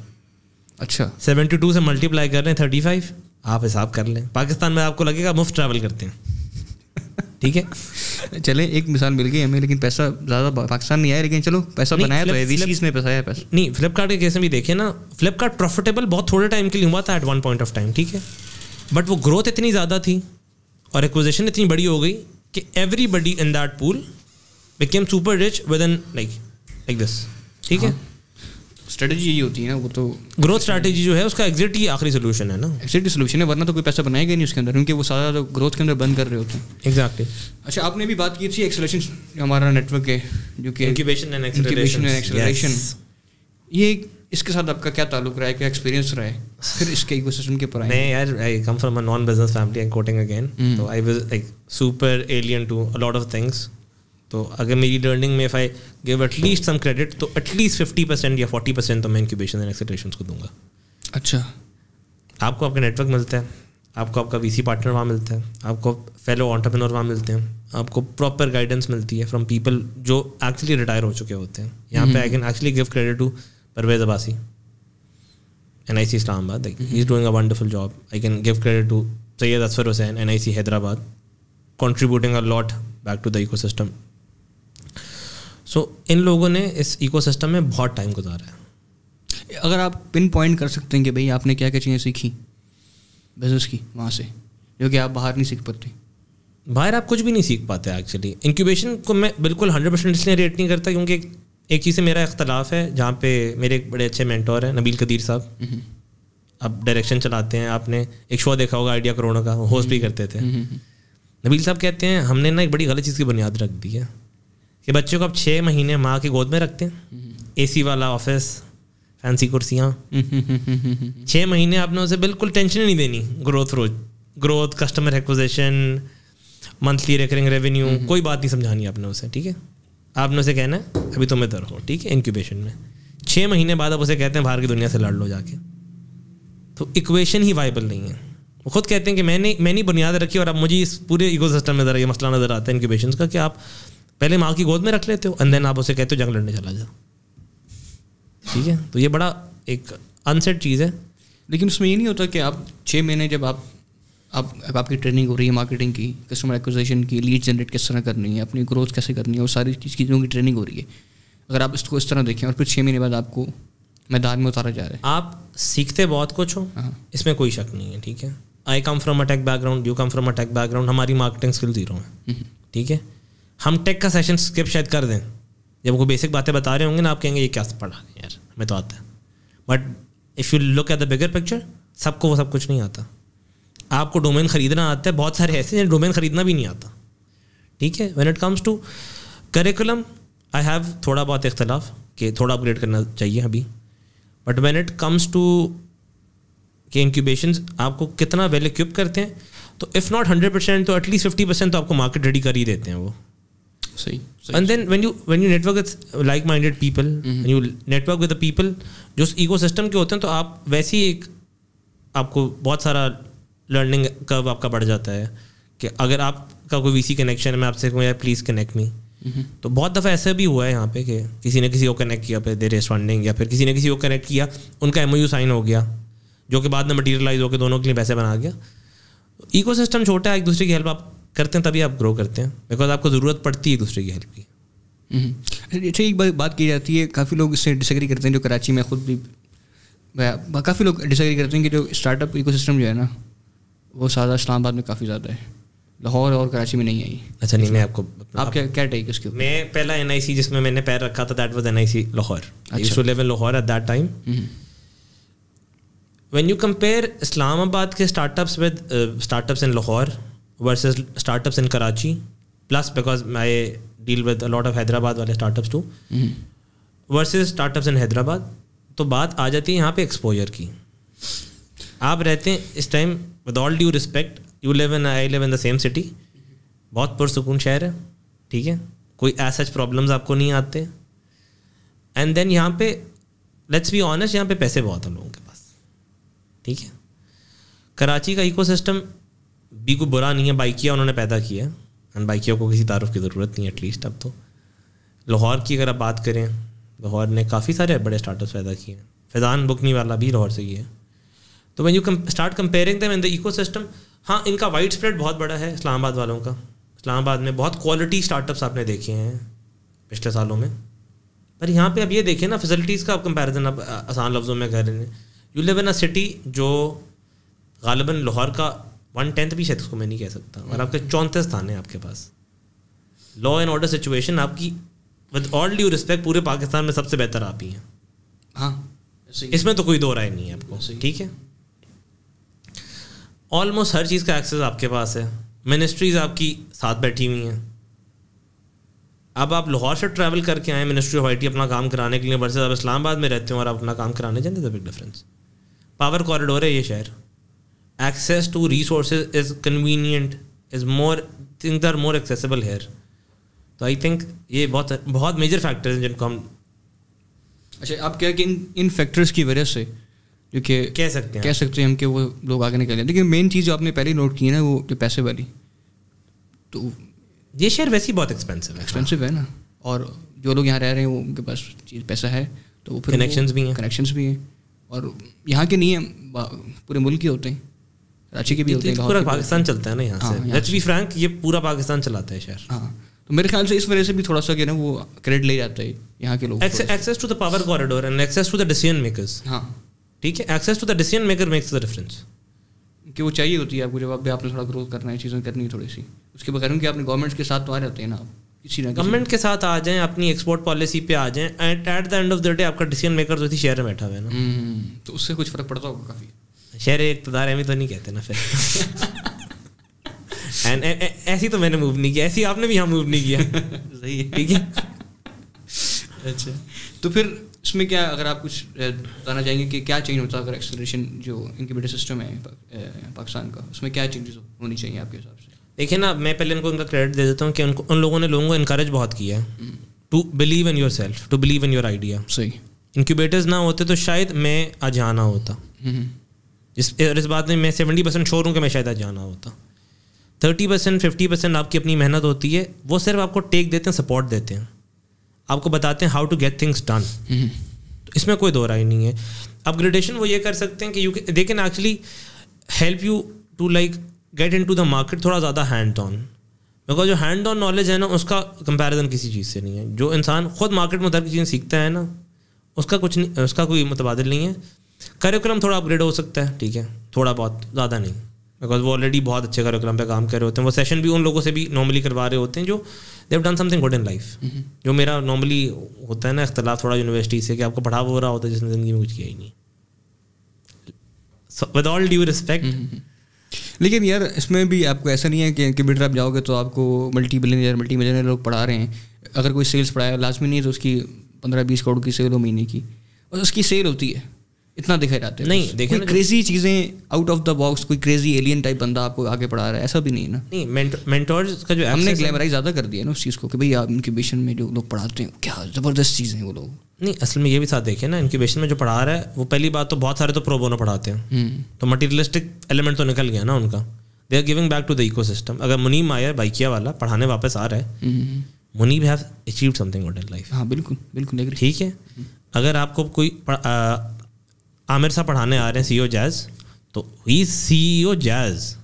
अच्छा। सेवेंटी टू से मल्टीप्लाई कर रहे हैं थर्टी फाइव आप हिसाब कर लें। पाकिस्तान में आपको लगेगा मुफ़्त ट्रैवल करते हैं। ठीक है? चले एक मिसाल मिल गई हमें लेकिन पैसा ज़्यादा पाकिस्तान नहीं आया लेकिन चलो पैसा बनाया तो है वीसीज में पैसा आया पैसा। नहीं फ्लिपकार्ट के केस में भी देखिए ना फ्लिपकार्ट प्रॉफिटेबल बहुत थोड़े टाइम के लिए हुआ था at one point of time ठीक है? बट वो ग्रोथ इतनी ज़्यादा थी और एक्विजिशन इतनी बड़ी हो गई कि everybody in that pool became super rich within like like this ठीक है? स्ट्रेटजी यही होती है ना वो तो ग्रोथ स्ट्रैटेजी जो है उसका एग्जिट ही आखिरी सोल्यूशन है ना। एक्सिट सोल्यूशन है वरना तो कोई पैसा बनाएगा नहीं उसके अंदर क्योंकि वो सारा तो ग्रोथ के अंदर बंद कर रहे होते हैं। एग्जैक्टली अच्छा आपने भी बात की थी एक्सलेशन हमारा नेटवर्क है जो कि and acceleration. acceleration. ये इसके साथ आपका क्या ताल्लुक रहा है? क्या एक्सपीरियंस रहा है? फिर इसके इकोसिस्टम के ऊपर मैं यार I come from a non business family and quoting again. तो I was like super alien to a lot of things तो अगर मेरी लर्निंग में if I give at least some credit तो एटलीस्ट फिफ्टी परसेंट या forty percent तो मैं incubation and acceleration को दूँगा। अच्छा। आपको आपका नेटवर्क मिलता है आपको आपका वीसी पार्टनर वहाँ मिलता है आपको फेलो ऑन्टरप्रेन्योर वहाँ मिलते हैं आपको प्रॉपर गाइडेंस मिलती है फ्रॉम पीपल जो एक्चुअली रिटायर हो चुके होते हैं। यहाँ पे I can actually give credit to Parvez Abbasi N I C Islamabad is doing wonderful job I can give credit to Syed Asfar Hussain N I C Hyderabad contributing a lot back to the ecosystem so इन लोगों ने इस eco system में बहुत time गुजारा है। अगर आप पिन पॉइंट कर सकते हैं कि भाई आपने क्या क्या चीज़ें सीखी बिज़नेस की वहाँ से जो कि आप बाहर नहीं सीख पाते। बाहर आप कुछ भी नहीं सीख पाते एक्चुअली इंक्यूबेशन को मैं बिल्कुल हंड्रेड परसेंट इसलिए रेट नहीं करता क्योंकि एक, चीज़ से मेरा इख्तलाफ है जहाँ पे मेरे एक बड़े अच्छे मेंटोर हैं नबील कदीर साहब। अब डायरेक्शन चलाते हैं आपने एक शो देखा होगा आइडिया करोड़ों का होस्ट भी करते थे। नबील साहब कहते हैं हमने ना एक बड़ी गलत चीज़ की बुनियाद रख दी है कि बच्चों को आप छः महीने माँ की गोद में रखते हैं। ए वाला ऑफ़िस फैंसी कुर्सियाँ। छः महीने आपने उसे बिल्कुल टेंशन ही नहीं देनी ग्रोथ रोज growth customer acquisition monthly recurring revenue कोई बात नहीं समझानी आपने उसे ठीक है? आपने उसे कहना है, अभी तुम इधर हो, ठीक है इंक्यूबेशन में। छः महीने बाद आप उसे कहते हैं, बाहर की दुनिया से लड़ लो जाके। तो इक्वेशन ही वाइबल नहीं है। वो खुद कहते हैं कि मैंने मैंने बुनियाद रखी और अब मुझे इस पूरे इको सिस्टम में ज़रा ये मसला नज़र आता है इंक्यूबेशन का कि आप पहले माँ की गोद में रख लेते हो एंड देन आप उसे कहते हो, जंग लड़ने चला जाओ। ठीक है? तो ये बड़ा एक अनसेट चीज़ है। लेकिन उसमें ये नहीं होता कि आप छः महीने जब आप आप अब आपकी ट्रेनिंग हो रही है मार्केटिंग की कस्टमर एक्विजिशन की लीड जनरेट किस तरह करनी है अपनी ग्रोथ कैसे करनी है वो सारी चीज़ चीज़ों की ट्रेनिंग हो रही है। अगर आप इसको इस तरह देखें और फिर छः महीने बाद आपको मैदान में उतारा जा रहा है। आप सीखते बहुत कुछ हो हाँ। इसमें कोई शक नहीं है ठीक है? I come from a tech background you come from a tech background हमारी मार्केटिंग स्किल ज़ीरो है ठीक है? हम टेक का सेशन स्किप शायद कर दें। जब वो बेसिक बातें बता रहे होंगे ना आप कहेंगे ये क्या पढ़ा रहे यार? हमें तो आता है। But if you look at the bigger picture सबको वो सब कुछ नहीं आता। आपको डोमेन खरीदना आता है बहुत सारे ऐसे हैं डोमेन खरीदना भी नहीं आता। ठीक है? When it comes to curriculum I have थोड़ा बहुत इख्तलाफ कि थोड़ा अपग्रेड करना चाहिए अभी। But when it comes to कि इंक्यूबेशन आपको कितना वेल इक्विप करते हैं तो इफ़ नॉट हंड्रेड परसेंट तो एटलीस्ट फिफ्टी परसेंट तो आपको मार्केट रेडी कर ही देते हैं वो। सही and then when you when you network with like minded people you network with the people जो इको सिस्टम के होते हैं तो आप वैसे ही एक आपको बहुत सारा लर्निंग कर्व आपका बढ़ जाता है कि अगर आपका कोई वीसी कनेक्शन है मैं आपसे कहूँ यार प्लीज़ कनेक्ट मी तो बहुत दफ़ा ऐसा भी हुआ है यहाँ पे कि किसी ने किसी को कनेक्ट किया फिर देर फंडिंग या फिर किसी ने किसी को कनेक्ट किया उनका एमओयू साइन हो गया जो कि बाद में मटीरियलाइज होकर दोनों के लिए पैसे बना गया। इको सिस्टम छोटा है एक दूसरे की हेल्प आप करते हैं तभी आप ग्रो करते हैं बिकॉज़ आपको ज़रूरत पड़ती है एक दूसरे की हेल्प की। अच्छा एक बात की जाती है काफ़ी लोग इससे डिसग्री करते हैं जो कराची में खुद भी काफ़ी लोग डिसग्री करते हैं कि जो स्टार्टअप इकोसिस्टम जो है ना वो सादा इस्लाम आबाद में काफ़ी ज़्यादा है। लाहौर और कराची में नहीं आई अच्छा नहीं मैं आपको आप क्या क्या टेक उसके मैं पहला एनआईसी जिसमें मैंने पैर रखा था that was N I C Lahore. अच्छा। Lahore at that time when you compare Islamabad के startups with startups in Lahore versus startups in Karachi plus because I deal with a lot of Hyderabad वाले startups to versus startups in Hyderabad तो बात आ जाती है यहाँ पर exposure की। आप रहते हैं इस time with all due respect you live in I live in the same city बहुत पुरसकून शहर है, ठीक है? कोई ऐसा प्रॉब्लम्स आपको नहीं आते। एंड देन यहाँ पे लेट्स बी ऑनेस्ट यहाँ पे पैसे बहुत हैं लोगों के पास, ठीक है? कराची का इकोसिस्टम भी कोई बुरा नहीं है, बाइकिया उन्होंने पैदा किया एंड बाइकिया को किसी तारुफ की ज़रूरत नहीं है एटलीस्ट अब तो। लाहौर की अगर आप बात करें, लाहौर ने काफ़ी सारे बड़े स्टार्टअप्स पैदा किए हैं। फैज़ान बुकनी वाला भी लाहौर से ही है। तो when you start comparing them in the ecosystem हाँ इनका वाइड स्प्रेड बहुत बड़ा है इस्लामाबाद वालों का। इस्लामाबाद में बहुत क्वालिटी स्टार्टअप्स आपने देखे हैं पिछले सालों में। पर यहाँ पे अब ये देखें ना फैसिलिटीज़ का आप कंपैरिजन आप आसान लफ्ज़ों में कर रहे हैं। You live in a city जो गालिबा लाहौर का वन टेंथ भी शायद उसको मैं नहीं कह सकता और आपके चौंतीस थाने हैं आपके पास। लॉ एंड ऑर्डर सिचुएशन आपकी विद ऑल ड्यू रिस्पेक्ट पूरे पाकिस्तान में सबसे बेहतर आप ही हैं। हाँ। इसमें तो कोई दो राय नहीं है आपको ठीक है? ऑलमोस्ट हर चीज़ का एक्सेस आपके पास है। मिनिस्ट्रीज आपकी साथ बैठी हुई हैं। अब आप लाहौर से ट्रैवल करके आए मिनिस्ट्री ऑफ़ आईटी अपना काम कराने के लिए वर्सेज आप इस्लामाबाद में रहते हो और आप अपना काम कराने जाते बिग डिफरेंस पावर कॉरिडोर है ये शहर। Access to resource is convenient is more things are more accessible here तो आई थिंक ये बहुत बहुत मेजर फैक्टर हैं जिनको हम अच्छा आप क्या कि इन इन फैक्टर्स की वजह से जो कि कह सकते हैं कह सकते हैं हम कि वो लोग आगे निकल जाए। लेकिन मेन चीज़ जो आपने पहले नोट की है ना वो जो पैसे वाली तो ये शेयर वैसे ही बहुत एक्सपेंसिव है। एक्सपेंसिव है ना? और जो लोग यहाँ रह रहे हैं वो उनके पास चीज़ पैसा है तो वो फिर कनेक्शंस भी हैं। कनेक्शंस भी हैं। और यहाँ के नहीं है पूरे मुल्क के होते हैं। कराची के भी होते हैं पूरा पाकिस्तान चलता है ना यहाँ से। लेट्स बी फ्रैंक ये पूरा पाकिस्तान चलाता है शहर हाँ तो मेरे ख्याल से इस वजह से भी थोड़ा सा ना वो क्रेडिट ले जाता है यहाँ के लोग access to the power corridor and access to the decision makers हाँ। ठीक है? Access to the decision maker makes the difference कि वो चाहिए होती है आपको जब आप आपने थोड़ा ग्रोथ करना है चीज़ें करनी है थोड़ी सी उसके बगैर कि आपने गवर्नमेंट के साथ तो आ जाते हैं ना आप किसी ना गवर्नमेंट के साथ आ जाएँ अपनी एक्सपोर्ट पॉलिसी पे आ जाएँ and at the end of the day आपका डिसीज़न मेकर तो शहर में बैठा हुआ है ना। हम्म, तो उससे कुछ फ़र्क पड़ता होगा काफ़ी। शहर इकतदार एमी तो नहीं कहते ना फिर। एंड ऐसी तो मैंने मूव नहीं किया ऐसी आपने भी यहाँ मूव नहीं किया। सही है। ठीक है? अच्छा तो फिर इसमें क्या अगर आप कुछ बताना चाहेंगे कि क्या चेंज होता है अगर एक्सलेशन जो इनक्यूबेटर सिस्टम है पाकिस्तान का उसमें क्या चेंजेस होनी चाहिए आपके हिसाब से? देखिए ना मैं पहले उनको उनका क्रेडिट दे देता हूँ कि उनको उन लोगों ने लोगों को इनक्रेज बहुत किया है। To believe in yourself to believe in your idea सही। इंक्यूबेटर्स ना होते तो शायद मैं आज आना होता। इस इस बात में मैं सेवेंटी परसेंट श्योर हूँ कि मैं शायद आज जाना होता। थर्टी परसेंट फिफ्टी परसेंट आपकी अपनी मेहनत होती है वो सिर्फ़ आपको टेक देते हैं सपोर्ट देते हैं। आपको बताते हैं how to get things done इसमें कोई दो राय नहीं है। अपग्रेडेशन वो ये कर सकते हैं कि you they can actually help you to like get in to the market थोड़ा ज़्यादा हैंड ऑन बिकॉज़ जो हैंड ऑन नॉलेज है ना उसका कंपैरिजन किसी चीज़ से नहीं है। जो इंसान खुद मार्केट में उतर की चीज़ें सीखता है ना उसका कुछ नहीं उसका कोई मुतबादल नहीं है। करिकुलम थोड़ा अपग्रेड हो सकता है ठीक है थोड़ा बहुत ज़्यादा नहीं। बिकॉज़ वो ऑलरेडी बहुत अच्छे करिकुलम पे काम कर रहे होते हैं। वो सेशन भी उन लोगों से भी नॉर्मली करवा रहे होते हैं जो they've done something good in life जो मेरा नॉर्मली होता है ना इख्तलाफ थोड़ा यूनिवर्सिटी से कि आपको पढ़ा हो रहा होता है जिसने ज़िंदगी में कुछ किया ही नहीं। विद ऑल ड्यू रिस्पेक्ट लेकिन यार इसमें भी आपको ऐसा नहीं है कि इंक्यूबेटर आप जाओगे तो आपको मल्टी बिलियन मल्टी मिलियन लोग पढ़ा रहे हैं। अगर कोई सेल्स पढ़ाया लाजमी नहीं है तो उसकी पंद्रह बीस करोड़ की सेल हो महीने की। और उसकी सेल होती है। इतना दिखाई जाते हैं नहीं देखे क्रेजी चीज़ें आउट ऑफ़ द बॉक्स कोई क्रेजी एलियन टाइप बंदा आपको आगे पढ़ा रहा है ऐसा भी नहीं है ना। नहीं मेंटोर्स का जो हमने ग्लैमराइज ज़्यादा कर दिया ना उस चीज़ को कि भाई आप इंक्यूबेशन में जो लोग पढ़ाते हैं क्या ज़बरदस्त चीज़ें वो लोग। नहीं असल में ये भी साथ देखें ना इंक्यूबेशन में जो पढ़ा रहा है वो पहली बात तो बहुत सारे तो प्रोबोनो पढ़ाते हैं। हम्म। तो मटीरियलिस्टिक एलिमेंट तो निकल गया ना उनका। They are giving back to the ecosystem अगर मुनीम आया बाइकिया वाला पढ़ाने वापस आ रहा है Muneeb have achieved something good in life हाँ बिल्कुल बिल्कुल ठीक है? अगर आपको कोई आमिर साहब पढ़ाने आ रहे हैं सीईओ जैज तो ही सीईओ जैज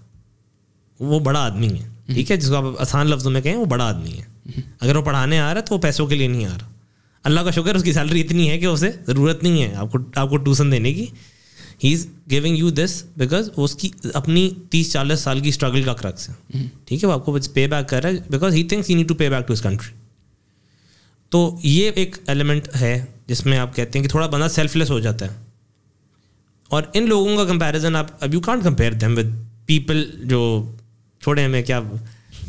वो बड़ा आदमी है, ठीक है? जिसको आप आसान लफ्जों में कहें, वो बड़ा आदमी है। अगर वो पढ़ाने आ रहा है तो वो पैसों के लिए नहीं आ रहा। अल्लाह का शुक्र उसकी सैलरी इतनी है कि उसे ज़रूरत नहीं है, आपको आपको ट्यूशन देने की। He is giving you this because उसकी अपनी तीस चालीस साल की स्ट्रगल का क्रक्स है। ठीक है? वो आपको पे बैक कर रहा है because he thinks he need to pay back to इस कंट्री तो ये एक एलिमेंट है जिसमें आप कहते हैं कि थोड़ा बंदा सेल्फलेस हो जाता है। और इन लोगों का कंपैरिजन आप अब you can't compare them with people जो छोड़े हमें क्या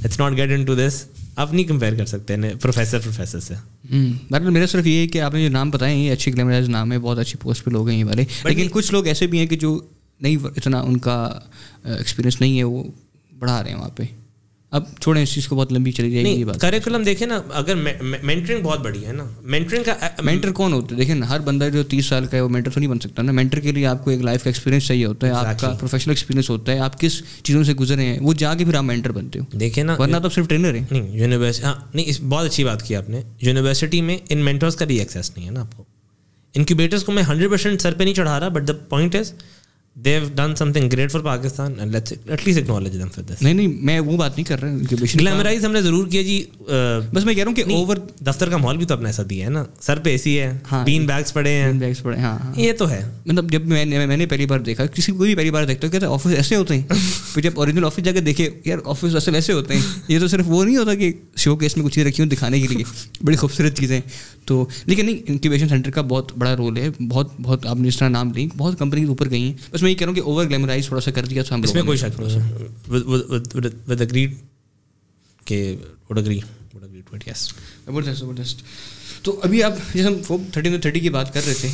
it's not get into this आप नहीं कंपेयर कर सकते हैं प्रोफेसर प्रोफेसर से। मतलब मेरा सिर्फ़ ये है कि आपने जो नाम बताए ये अच्छे ग्लैमराइज नाम है बहुत अच्छी पोस्ट पे लोग हैं ये वाले। लेकिन कुछ लोग ऐसे भी हैं कि जो नहीं इतना उनका एक्सपीरियंस नहीं है वो बढ़ा रहे हैं वहाँ पे। अब छोड़ें इस चीज़ को बहुत लंबी चली जाएगी ये बात। करिकुलम देखें ना अगर मेंटरिंग बहुत बड़ी है ना। मेंटरिंग का मेंटर कौन होता है? देखिए ना हर बंदा जो तीस साल का है वो मेंटर तो नहीं बन सकता ना। मेंटर के लिए आपको एक लाइफ का एक्सपीरियंस चाहिए होता है exactly. आपका प्रोफेशनल एक्सपीरियंस होता है आप किस चीज़ों से गुजरे हैं वो जाके फिर आप मेंटर बनते हो। देखिए ना वरना तो आप सिर्फ़ ट्रेनर है। नहीं यूनिवर्सिटी हाँ नहीं इस बहुत अच्छी बात की आपने। यूनिवर्सिटी में इन मेंटर्स का भी एक्सेस नहीं है ना आपको। इनक्यूबेटर्स को मैं हंड्रेड परसेंट सर पर नहीं चढ़ा रहा but the point is they have done something great for Pakistan and let's at least acknowledge them for this नहीं नहीं मैं वो बात नहीं कर रहा इंक्यूबेशन ग्लैमराइज हमने ज़रूर किया जी अ, बस मैं कह रहा हूँ कि ओवर दफ्तर का माहौल भी तो अपना ऐसा दिया है ना? सर पे एसी है हाँ। बीन बैग्स पड़े हैं। बैग्स पड़े हाँ हाँ। ये तो है। मतलब जब मैंने मैंने पहली बार देखा किसी को भी पहली बार देखता है कहता ऑफ़िस ऐसे होते हैं। फिर जब ओरिजिनल ऑफ़िस जाकर देखे यार ऑफ़िस असल ऐसे होते हैं। ये तो सिर्फ़ वो नहीं होता कि शो केस में कुछ चीज़ रखी हो दिखाने के लिए। बड़ी खूबसूरत चीज़ें। तो लेकिन नहीं इंक्यूबेशन सेंटर का बहुत बड़ा रोल है। बहुत बहुत आपने जिस तरह नाम ली बहुत कंपनी ऊपर गई हैं। बस मैं ये कह रहा हूँ कि ओवर ग्लैमराइज थोड़ा सा कर दिया था हम इसमें कोई नहीं। है विद अग्रीड के would agree would agree to it yes ज़बरदस्त ज़बरदस्त। तो अभी आप जैसे हम फोक थर्टी थर्टी की बात कर रहे थे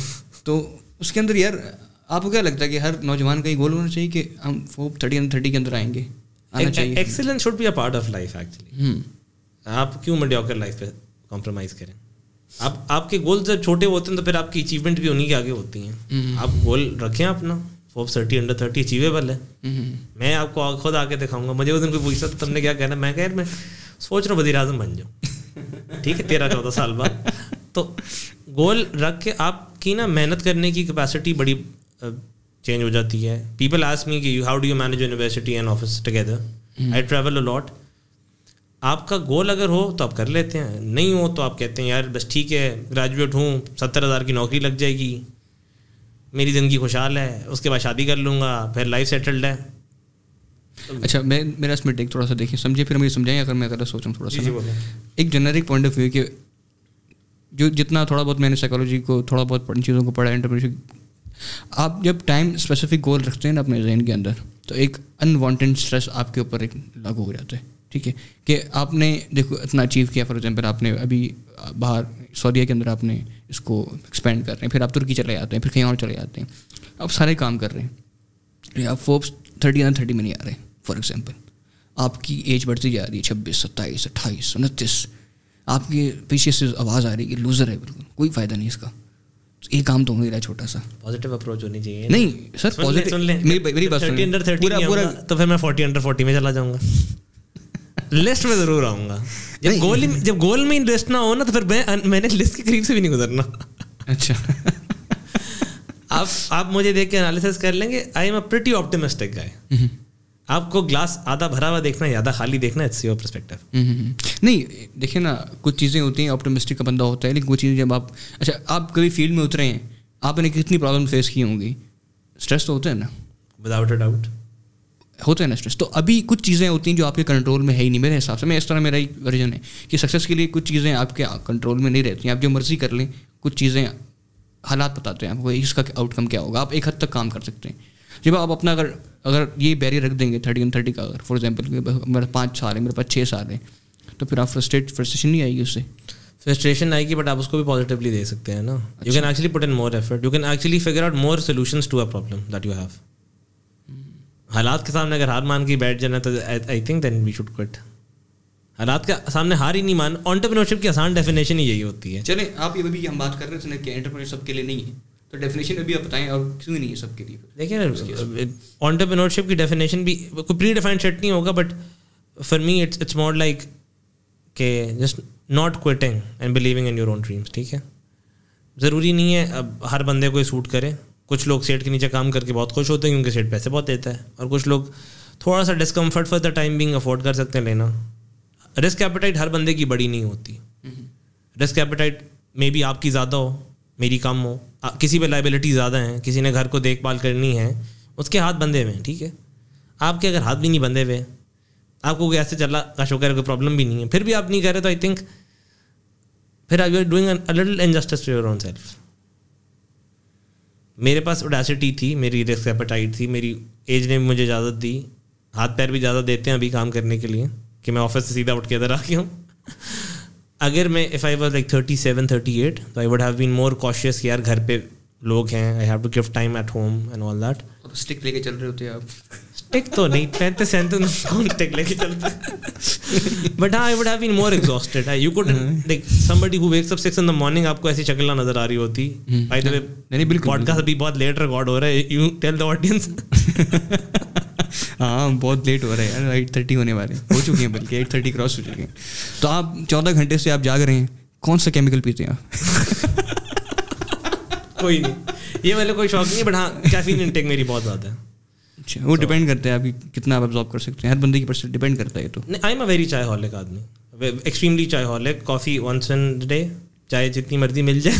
तो उसके अंदर यार आपको क्या लगता है कि हर नौजवान का ये गोल होना चाहिए कि हम फोक थर्टी थर्टी के अंदर आएँगे? आना चाहिए। Excellence should be a part of life actually आप क्यों मेडियोकर लाइफ पे कॉम्प्रोमाइज करें? आप आपके गोल जब छोटे होते हैं तो फिर आपकी अचीवमेंट भी उन्हीं के आगे होती हैं। आप गोल रखें अपना फोप थर्टी अंडर थर्टी अचीवेबल है। हम्म, मैं आपको खुद आके दिखाऊँगा। मुझे उस दिन कोई पूछता तो तुमने क्या कहना? मैं कह मैं सोच रहा हूँ वज़ीर आज़म बन जाऊँ ठीक है तेरह चौदह साल बाद। तो गोल रख के आपकी ना मेहनत करने की कैपेसिटी बड़ी चेंज हो जाती है। पीपल आस्क मी कि how do you manage university and office together I travel a lot आपका गोल अगर हो तो आप कर लेते हैं। नहीं हो तो आप कहते हैं यार बस ठीक है ग्रेजुएट हूँ सत्तर हज़ार की नौकरी लग जाएगी। मेरी ज़िंदगी खुशहाल है उसके बाद शादी कर लूँगा फिर लाइफ सेटल्ड है। अच्छा मैं मेरा इसमें टेक थोड़ा सा देखिए समझिए फिर मुझे समझाएँ अगर मैं अगर सोचूं थोड़ा सा। एक जेनरिक पॉइंट ऑफ़ व्यू कि जो जितना थोड़ा बहुत मैंने साइकोलॉजी को थोड़ा बहुत पढ़- चीज़ों को पढ़ा एंटरप्रेन्योरशिप आप जब टाइम स्पेसिफिक गोल रखते हैं ना अपने जहन के अंदर तो एक अनवांटेड स्ट्रेस आपके ऊपर एक लागू हो जाता है। ठीक है कि आपने देखो इतना अचीव किया फॉर एग्ज़ाम्पल आपने अभी बाहर सऊदीया के अंदर आपने इसको एक्सपेंड कर रहे हैं फिर आप तुर्की चले जाते हैं फिर कहीं और चले जाते हैं। आप सारे काम कर रहे हैं। या आप फोर्ब्स थर्टी या थर्टी में नहीं आ रहे फॉर एग्ज़ाम्पल आपकी एज बढ़ती जा रही है छब्बीस सत्ताईस अट्ठाईस उनतीस। आपके पीछे से आवाज़ आ रही है कि लूज़र है बिल्कुल। कोई फ़ायदा नहीं इसका। एक काम तो हो नहीं रहा है छोटा सा। पॉजिटिव अप्रोच होनी चाहिए। नहीं सर पॉजिटिव मेरी मेरी बात पूरा पूरा तो फिर मैं फोर्टी अंडर फोर्टी में चला जाऊँगा। लिस्ट में ज़रूर आऊँगा। जब गोल जब गोल में इंटरेस्ट ना हो ना तो फिर मैं मैंने लिस्ट के करीब से भी नहीं गुजरना। अच्छा। आप आप मुझे देख के एनालिसिस कर लेंगे। I am a pretty optimistic guy आपको ग्लास आधा भरा हुआ देखना है आधा खाली देखना है इट्स योर पर्सपेक्टिव। नहीं देखिए ना कुछ चीज़ें होती हैं ऑप्टिमिस्टिक का बंदा होता है लेकिन कुछ चीज़ें जब आप अच्छा आप कभी फ़ील्ड में उतरे हैं आपने कितनी प्रॉब्लम फेस की होंगी? स्ट्रेस तो होता है ना। विदाउट अ डाउट होता है ना स्ट्रेस तो अभी कुछ चीज़ें होती हैं जो आपके कंट्रोल में है ही नहीं मेरे हिसाब से। मैं इस तरह मेरा एक वर्जन है कि सक्सेस के लिए कुछ चीज़ें आपके कंट्रोल में नहीं रहती हैं। आप जो मर्ज़ी कर लें कुछ चीज़ें हालात बताते हैं आपको इसका आउटकम क्या होगा। आप एक हद तक काम कर सकते हैं। जब आप अपना अगर अगर ये बैरियर रख देंगे थर्टी एंड थर्टी का अगर फॉर एग्ज़ाम्पल मेरा पाँच साल है मेरे पास छः साल है तो फिर आप फ्रस्ट्रेट फ्रस्ट्रेशन नहीं आएगी उससे? फ्रस्ट्रेशन आएगी बट आप उसको भी पॉजिटिवली दे सकते हैं ना। You can actually put in more effort you can actually figure out more solutions to a problem that you have हालात के सामने अगर हार मान के बैठ जाना तो I think then we should quit हालात के सामने हार ही नहीं मान ऑन्टरप्रेन्योरशिप की आसान डेफिनेशन ही यही होती है। चले आप ये अभी हम बात कर रहे थे ना कि एंटरप्रेन्योर सबके लिए नहीं है। तो डेफिनेशन अभी आप बताएँ और क्यों नहीं है सबके लिए? देखिए ऑन्टरप्रेन्योरशिप की डेफिनेशन भी कोई प्री डिफाइंड सेट नहीं होगा but for me it's it's more like के just not quitting and believing in your own dreams ठीक है? ज़रूरी नहीं है अब हर बंदे को सूट करे। कुछ लोग सेट के नीचे काम करके बहुत खुश होते हैं क्योंकि सेट पैसे बहुत देता है। और कुछ लोग थोड़ा सा discomfort for the time being afford कर सकते हैं लेना। रिस्क एपेटाइट हर बंदे की बड़ी नहीं होती। रिस्क एपेटाइट मे बी आपकी ज़्यादा हो मेरी कम हो। आ, किसी पे लाइबिलिटी ज़्यादा है किसी ने घर को देखभाल करनी है उसके हाथ बंधे हुए हैं ठीक है? आपके अगर हाथ भी नहीं बंधे हुए आपको कोई ऐसे चला का शुक्र कोई प्रॉब्लम भी नहीं है फिर भी आप नहीं कह रहे तो आई थिंक फिर I you are doing a little injustice to your own self मेरे पास उडासिटी थी, मेरी रिस्क एपेटाइट थी, मेरी एज ने भी मुझे इजाज़त दी। हाथ पैर भी ज़्यादा देते हैं अभी काम करने के लिए कि मैं ऑफ़िस से सीधा उठ के इधर आ गया हूँ। अगर मैं if I was like thirty seven thirty eight तो I would have been more cautious यार घर पे लोग हैं I have to give time at home and all that stick लेके चल रहे होते हैं आप। स्टिक तो नहीं पैंते सैंते कौन स्टिक लेके चलते बट हाँ? I would have been more exhausted you could like somebody who. Wakes up 6 in the morning आपको ऐसी शक्ल नज़र आ रही होती। बाय द वे नहीं बिल्कुल पॉडकास्ट अभी बहुत लेट रिकॉर्ड हो रहा है। यू टेल द ऑडियंस हाँ बहुत लेट हो रहा है यार। एट थर्टी होने वाले हो। चुके हैं बल्कि एट थर्टी क्रॉस हो चुके हैं। तो आप चौदह घंटे से आप जाग रहे हैं। कौन सा केमिकल पीते हैं आप? कोई नहीं। ये वाले कोई शौक नहीं बट हाँ कैफीन इनटेक मेरी बहुत ज़्यादा है। अच्छा वो डिपेंड करता है आपकी कितना आप अब्जॉर्ब कर सकते हैं। हर बंदे की परसेंट डिपेंड करता है तो। आई एम अ वेरी चाय हॉलिक आदमी एक्सट्रीमली चाय हॉलिक कॉफ़ी वंस इन डे चाय जितनी मर्ज़ी मिल जाए।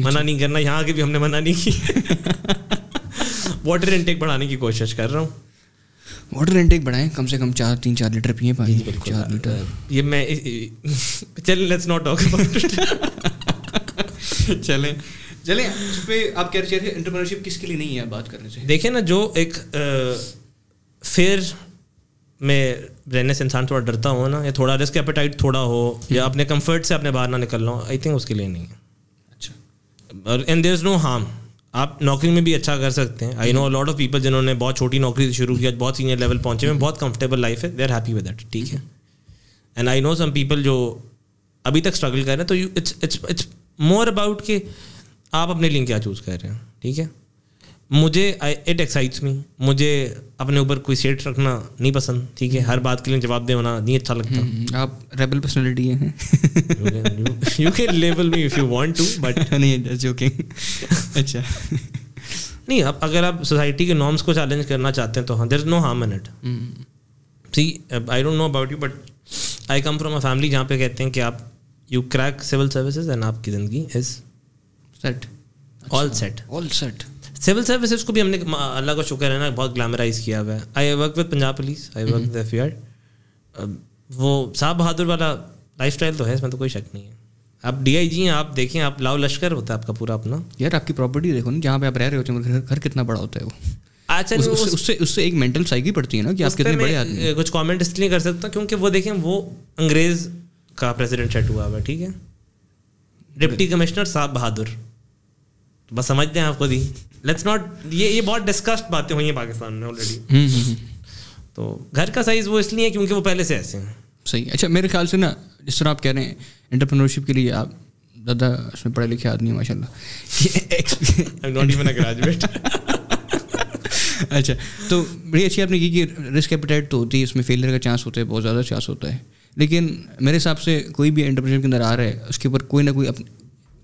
मना नहीं करना यहाँ के भी हमने मना नहीं की वाटर इनटेक बढ़ाने की कोशिश कर रहा हूँ। वाटर इनटेक बढ़ाएँ कम से कम चार तीन चार लीटर पिए पानी। चार लीटर। ये मैं चल लेट्स नॉट टॉक अबाउट चलें। चलें पर आप कह रहे थे एंटरप्रेन्योरशिप किसके लिए नहीं है बात करने से? देखिए ना जो एक फिर में रहने से इंसान थोड़ा डरता हो ना या थोड़ा रिस्क एपेटाइट थोड़ा हो या अपने कंफर्ट से अपने बाहर ना निकलना हो आई थिंक उसके लिए नहीं है। अच्छा। और and there is no harm आप नौकरी में भी अच्छा कर सकते हैं। I know lot of people जिन्होंने बहुत छोटी नौकरी से शुरू किया बहुत सीनियर लेवल पहुँचे हुए बहुत कंफर्टेबल लाइफ है they are happy with that ठीक है? And I know some people जो अभी तक स्ट्रगल कर रहे हैं तो you it's it's it's more about कि आप अपने लिए क्या चूज़ कर रहे हैं? ठीक है? मुझे इट एक्साइट्स मी मुझे अपने ऊपर कोई सेट रखना नहीं पसंद ठीक है? हर बात के लिए जवाब दे होना नहीं अच्छा लगता। हम्म, आप रेबल पर्सनालिटी हैं। You can label me if you want to but नहीं जस्ट जोकिंग अच्छा। नहीं अब अगर आप सोसाइटी के नॉर्म्स को चैलेंज करना चाहते हैं तो हाँ there is no harm in it see I don't know about you but I come from a family जहाँ पे कहते हैं कि आप you crack civil services and आपकी ज़िंदगी is set all set all set civil services को भी हमने अल्लाह का शुक्र है ना बहुत ग्लैमराइज किया हुआ है. I work with Punjab police I work with F वो साहब बहादुर वाला लाइफ स्टाइल तो है इसमें तो कोई शक नहीं है. आप डी आई जी हैं आप देखें आप लाओ लश्कर होता है आपका पूरा अपना. यार आपकी प्रॉपर्टी देखो ना जहाँ पे आप रह रहे होते हैं घर, कितना बड़ा होता है वो. अच्छा उस, उससे उससे उससे एक मेंटल साइकी पड़ती है ना कि आप कितने बड़े आदमी हैं। कुछ कमेंट इसलिए कर सकता क्योंकि वो देखें वो अंग्रेज़ का प्रेसिडेंट सेट हुआ हुआ है ठीक है? डिप्टी कमिश्नर साहब बहादुर. तो बस समझते हैं आपको दी। लेट्स नॉट ये ये बहुत डिस्कस्ड बातें हुई हैं पाकिस्तान में ऑलरेडी हम्म, हम्म, हम्म। तो घर का साइज़ वो इसलिए है क्योंकि वो पहले से ऐसे हैं। सही। अच्छा मेरे ख्याल से ना जिस तरह आप कह रहे हैं एंटरप्रेन्योरशिप के लिए आप ज़्यादा उसमें पढ़े लिखे आदमी माशाल्लाह। अच्छा तो बड़ी अच्छी आपने की कि रिस्क एपिटाइट तो होती है इसमें फेलियर का चांस होता है बहुत ज़्यादा चांस होता है। लेकिन मेरे हिसाब से कोई भी एंटरप्रेन्योर के अंदर आ रहा है उसके ऊपर कोई ना कोई अपनी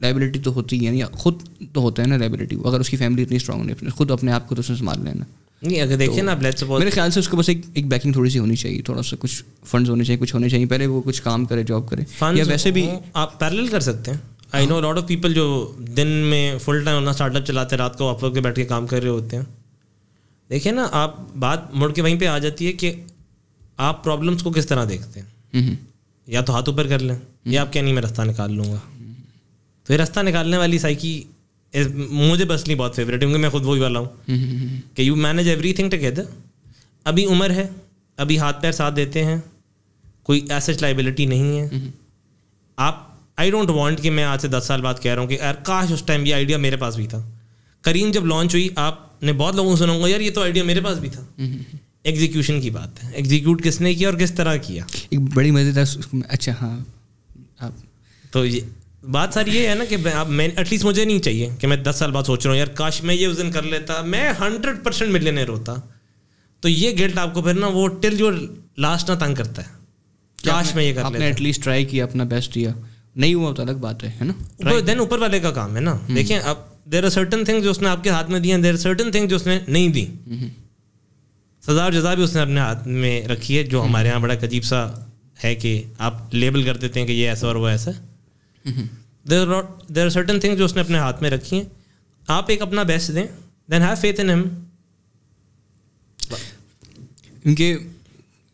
लाइबिलिटी तो होती है या खुद तो होता है ना लाइबिलिटी अगर उसकी फैमिली इतनी स्ट्रांग नहीं खुद अपने आप को तो उसने संभाल लेना नहीं अगर देखिए ना लेट्स सपोज़ मेरे ख्याल से उसको बस एक एक बैकिंग थोड़ी सी होनी चाहिए थोड़ा सा कुछ फंड्स होने चाहिए कुछ होने चाहिए पहले वो कुछ काम करे जॉब करे या वैसे भी आप पैरेलल कर सकते हैं। I know lot of people जो दिन में फुल टाइम अपना स्टार्टअप चलाते हैं रात को आप के बैठ के काम कर रहे होते हैं। देखिए ना आप बात मुड़ के वहीं पे आ जाती है कि आप प्रॉब्लम्स को किस तरह देखते हैं। हम्म, या तो हाथ ऊपर कर लें या आप क्या नहीं मैं रास्ता निकाल लूँगा। तो ये रास्ता निकालने वाली साइकी मुझे पर्सनली बहुत फेवरेट है क्योंकि मैं खुद वही वाला हूँ। हम्म, हम्म, हम्म, कि you manage everything together अभी उम्र है अभी हाथ पैर साथ देते हैं कोई एसेट लाइबिलिटी नहीं है। आप आई डोंट वांट कि मैं आज से दस साल बाद कह रहा हूँ कि यार काश उस टाइम ये आइडिया मेरे पास भी था। करीम जब लॉन्च हुई आपने बहुत लोगों को सुना होगा यार ये तो आइडिया मेरे पास भी था। एग्जीक्यूशन की बात है। एग्जीक्यूट किसने किया और किस तरह किया? एक बड़ी मज़ेदार अच्छा हाँ। आप तो ये बात सारी ये है ना कि मैं- मैं एटलीस्ट मुझे नहीं चाहिए कि मैं दस साल बाद सोच रहा हूँ यार काश मैं ये उस दिन कर लेता। मैं हंड्रेड परसेंट मिलियनर होता तो ये गिल्ट आपको फिर ना वो टिल जो लास्ट ना तंग करता है। काश मैं ये कर आपने लेता। एटलीस्ट ट्राई किया अपना बेस्ट दिया नहीं हुआ तो अलग बात है है ना? देन ऊपर वाले का काम है ना। हम्म। देखिए अब देर आर सर्टन थिंग्स जो उसने आपके हाथ में दिए देर आर सर्टन थिंग्स जो उसने नहीं दी। हम्म, सजा और जजा भी उसने अपने हाथ में रखी है जो हमारे यहाँ बड़ा अजीब सा है कि आप लेबल कर देते हैं कि ये ऐसा और वो ऐसा। हम्म, there not there are certain things जो उसने अपने हाथ में रखी हैं। आप एक अपना बेस्ट दें then have faith in him क्योंकि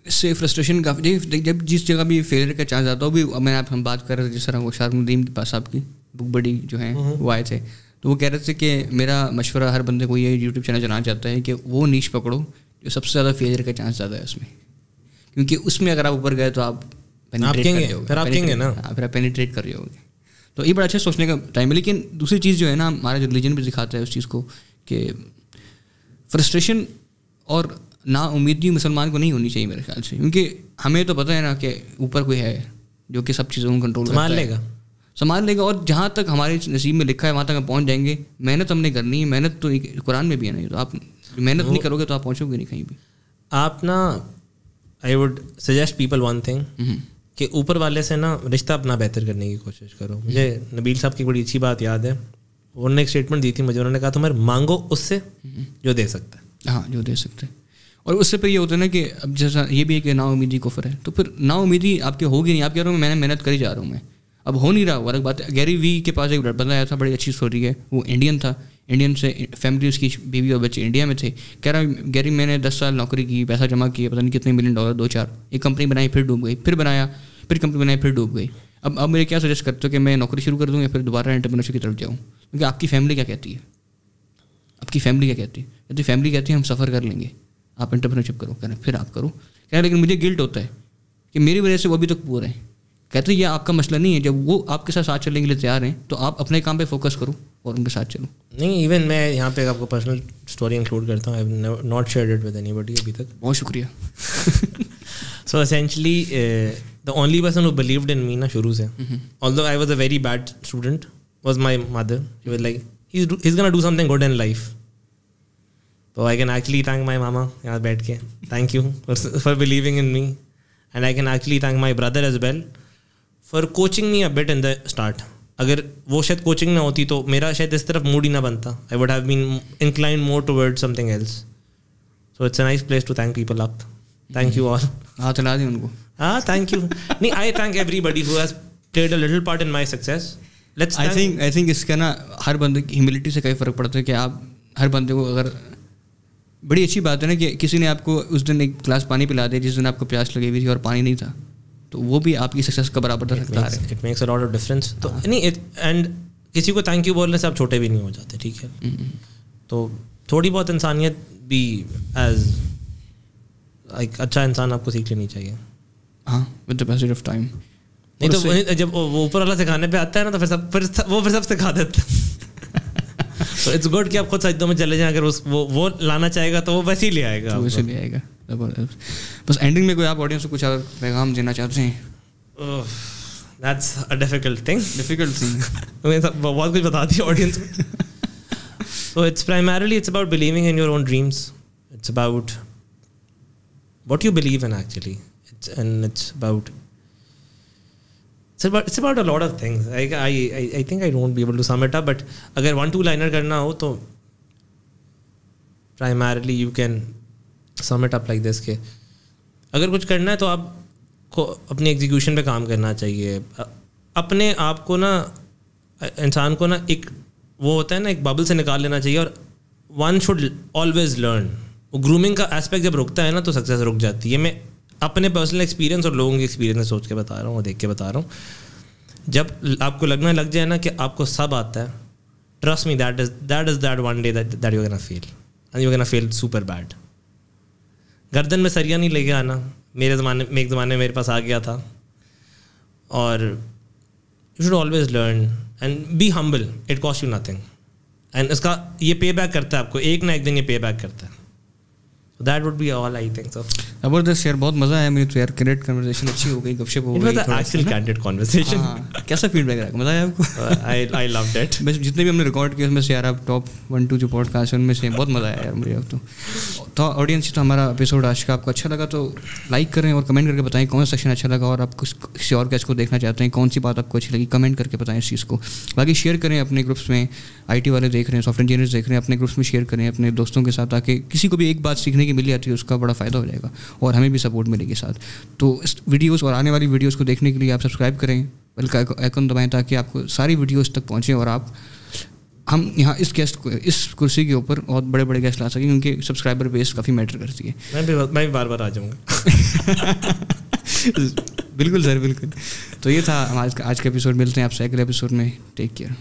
इससे फ्रस्ट्रेशन काफ़ी जब जिस जगह भी फेलियर का चांस आता है भी मैंने आप हम बात कर रहे थे जिस तरह वो शारमुद्दीन के पास आपकी बुक बड़ी जो है वो आए थे। तो वो कह रहे थे कि मेरा मशवरा हर बंदे को ये यूट्यूब चैनल चलाना चाहता है कि वो नीच पकड़ो जो सबसे ज़्यादा फेलियर का चांस ज़्यादा है उसमें। क्योंकि उसमें अगर आप ऊपर गए तो आप कर रहे किंग हैं। ना। फिर आप पेनिट्रेट कर रहे होगे। तो ये बड़ा अच्छा सोचने का टाइम है। लेकिन दूसरी चीज़ जो है ना हमारा जो रिलीजन भी दिखाता है उस चीज़ को कि फ्रस्ट्रेशन और ना उम्मीदी मुसलमान को नहीं होनी चाहिए मेरे ख्याल से। क्योंकि हमें तो पता है ना कि ऊपर कोई है जो कि सब चीज़ों को कंट्रोल संभाल लेगा। संभाल लेगा और जहाँ तक हमारे नसीब में लिखा है वहाँ तक हम पहुँच जाएँगे। मेहनत हमने करनी है मेहनत तो एक कुरान में भी है ना तो। आप मेहनत नहीं करोगे तो आप पहुँचोगे नहीं कहीं भी। आप ना I would suggest people one thing कि ऊपर वाले से ना रिश्ता अपना बेहतर करने की कोशिश करो। मुझे नबील साहब की बड़ी अच्छी बात याद है। उन्होंने एक स्टेटमेंट दी थी मुझे उन्होंने कहा तुम्हारे मांगो उससे जो दे सकता है। हाँ जो दे सकते हैं। और उससे फिर ये होता है ना कि अब जैसा ये भी है कि ना उम्मीदी कुफर है तो फिर ना उम्मीदी आपके होगी नहीं। आप कह रहे हो मैंने मेहनत करी जा रहा हूँ मैं। अब हो नहीं रहा वो अलग बात है गैरी वी के पास एक बंदा आया था बड़ी अच्छी स्टोरी है वो इंडियन था। इंडियन से फैमिली उसकी बीवी और बच्चे इंडिया में थे। कह रहा गैरी, मैंने दस साल नौकरी की, पैसा जमा किया, पता नहीं कितने मिलियन डॉलर दो चार। एक कंपनी बनाई, फिर डूब गई, फिर बनाया, फिर कंपनी बनाई, फिर डूब गई। अब अब मेरे क्या सजेस्ट करते हो कि मैं नौकरी शुरू कर दूँ या फिर दोबारा एंटरप्रेन्योरशिप की तरफ़ जाऊँ? क्योंकि आपकी फैमिली क्या कहती है? आपकी फैमिली क्या कहती है? यदि फैमिली कहती है, हम सफ़र कर लेंगे। आप एंटरप्रेन्योरशिप करो करें फिर आप करो। कह रहे लेकिन मुझे गिल्ट होता है कि मेरी वजह से वो अभी तक पूरे हैं। कहते हैं ये आपका मसला नहीं है जब वो आपके साथ साथ चलने के लिए तैयार हैं तो आप अपने काम पे फोकस करो और उनके साथ चलो. नहीं इवन मैं यहाँ पे आपको पर्सनल स्टोरी इंक्लूड करता हूँ I not share it with anybody अभी तक। बहुत शुक्रिया। So essentially the only person who believed in me ना शुरू से although I was a very bad student was my mother she was like he is gonna do something good in life तो I can actually thank my mama यहाँ बैठ के thank you for believing in me and I can actually thank my brother as well for coaching me a bit in the start अगर वो शायद coaching ना होती तो मेरा शायद इस तरफ़ मूड ही ना बनता। I would have been incline more toward something else so it's a nice place to thank people up thank you all हाथ हिला दें उनको। Ah, thank you. nee, I thank everybody who has played a little part in my success. Let's I think I think इसका ना हर बंदे की humility से कई फ़र्क पड़ता है कि आप हर बंदे को अगर बड़ी अच्छी बात है ना कि किसी ने आपको उस दिन एक ग्लास पानी पिला दिया जिस दिन आपको प्यास लगी हुई थी और पानी नहीं था। तो वो भी आपकी सक्सेस का बराबर रखता है। it makes a lot of difference. तो नहीं it, and किसी को थैंक यू बोलने से आप छोटे भी नहीं हो जाते ठीक है? तो थोड़ी बहुत इंसानियत भी एज एक अच्छा इंसान आपको सीख लेनी चाहिए। हाँ with the passage of time नहीं तो जब वो ऊपर वाला सिखाने पे आता है ना तो फिर सब फिर वो फिर सब सिखा देता है। तो इट्स गुड कि आप खुद सजदों में चले जाएँ अगर उस वो वो लाना चाहेगा तो वो वैसे ही ले आएगा तो। वैसे भी आएगा। बस एंडिंग में कोई आप ऑडियंस को कुछ और पैगाम देना चाहते हैं Oof, that's a difficult thing. Difficult thing मैंने सब बहुत कुछ बता दिया ऑडियंस को so it's primarily it's about believing in your own dreams it's about what you believe in actually it's, and it's about it's about it's about a lot of things I, I I I think I won't be able to sum it up but अगर one two liner करना हो तो primarily you can sum it up like this के अगर कुछ करना है तो आपको अपनी एग्जीक्यूशन पे काम करना चाहिए। अपने आप को ना इंसान को ना एक, वो होता है ना, एक बबल से निकाल लेना चाहिए और one should always learn grooming का एस्पेक्ट जब रुकता है ना तो सक्सेस रुक जाती है। मैं अपने पर्सनल एक्सपीरियंस और लोगों के एक्सपीरियंस सोच के बता रहा हूँ और देख के बता रहा हूँ। जब आपको लगना लग जाए ना कि आपको सब आता है trust me that is that is that one day that you can fail and you can fail super bad गर्दन में सरिया नहीं लेके आना। मेरे ज़माने में एक ज़माने मेरे पास आ गया था। और you should always learn and be humble it cost you nothing and इसका ये पे बैक करता है आपको। एक ना एक दिन ये पे बैक करता है। That would be all I think so ज़बरदस्त यार बहुत मज़ा आया मेरी तो यार क्रेडिट कन्वर्सेशन अच्छी हो गई गपशप हो गई candid conversation. हाँ, कैसा फीडबैक रहा? मज़ा आया आपको? I I loved it. बस जितने भी हमने रिकॉर्ड किए उसमें से यार आप टॉप वन टू जो पॉडकास्ट है उनमें से बहुत मज़ा आया यार मुझे अब तो। तो ऑडियंस तो हमारा एपिसोड आज का आपको अच्छा लगा तो लाइक करें और कमेंट करके बताएँ कौन सा सेक्शन अच्छा लगा और आप कुछ किसी और कैच को देखना चाहते हैं कौन सी बात आपको अच्छी लगी कमेंट करके बताएँ इस चीज़ को। बाकी शेयर करें अपने ग्रुप्स में आईटी वाले देख रहे हैं सॉफ्टवेयर इंजीनियर्स देख रहे हैं अपने ग्रुप्स में शेयर करें अपने दोस्तों के साथ ताकि किसी को भी एक बात सीखने की मिली आती है उसका बड़ा फ़ायदा हो जाएगा और हमें भी सपोर्ट मिलेगी साथ। तो इस वीडियोज़ और आने वाली वीडियोज़ को देखने के लिए आप सब्सक्राइब करें बेल का आइकन दबाएँ ताकि आपको सारी वीडियोज़ तक पहुँचें और आप हम यहाँ इस गेस्ट को इस कुर्सी के ऊपर बहुत बड़े बड़े गेस्ट ला सकें क्योंकि सब्सक्राइबर बेस काफ़ी मैटर करती है। मैं भी मैं भी बार बार आ जाऊँगा। बिल्कुल सर बिल्कुल। तो ये था हम आज का आज का एपिसोड मिलते हैं आपसे अगले एपिसोड में। Take care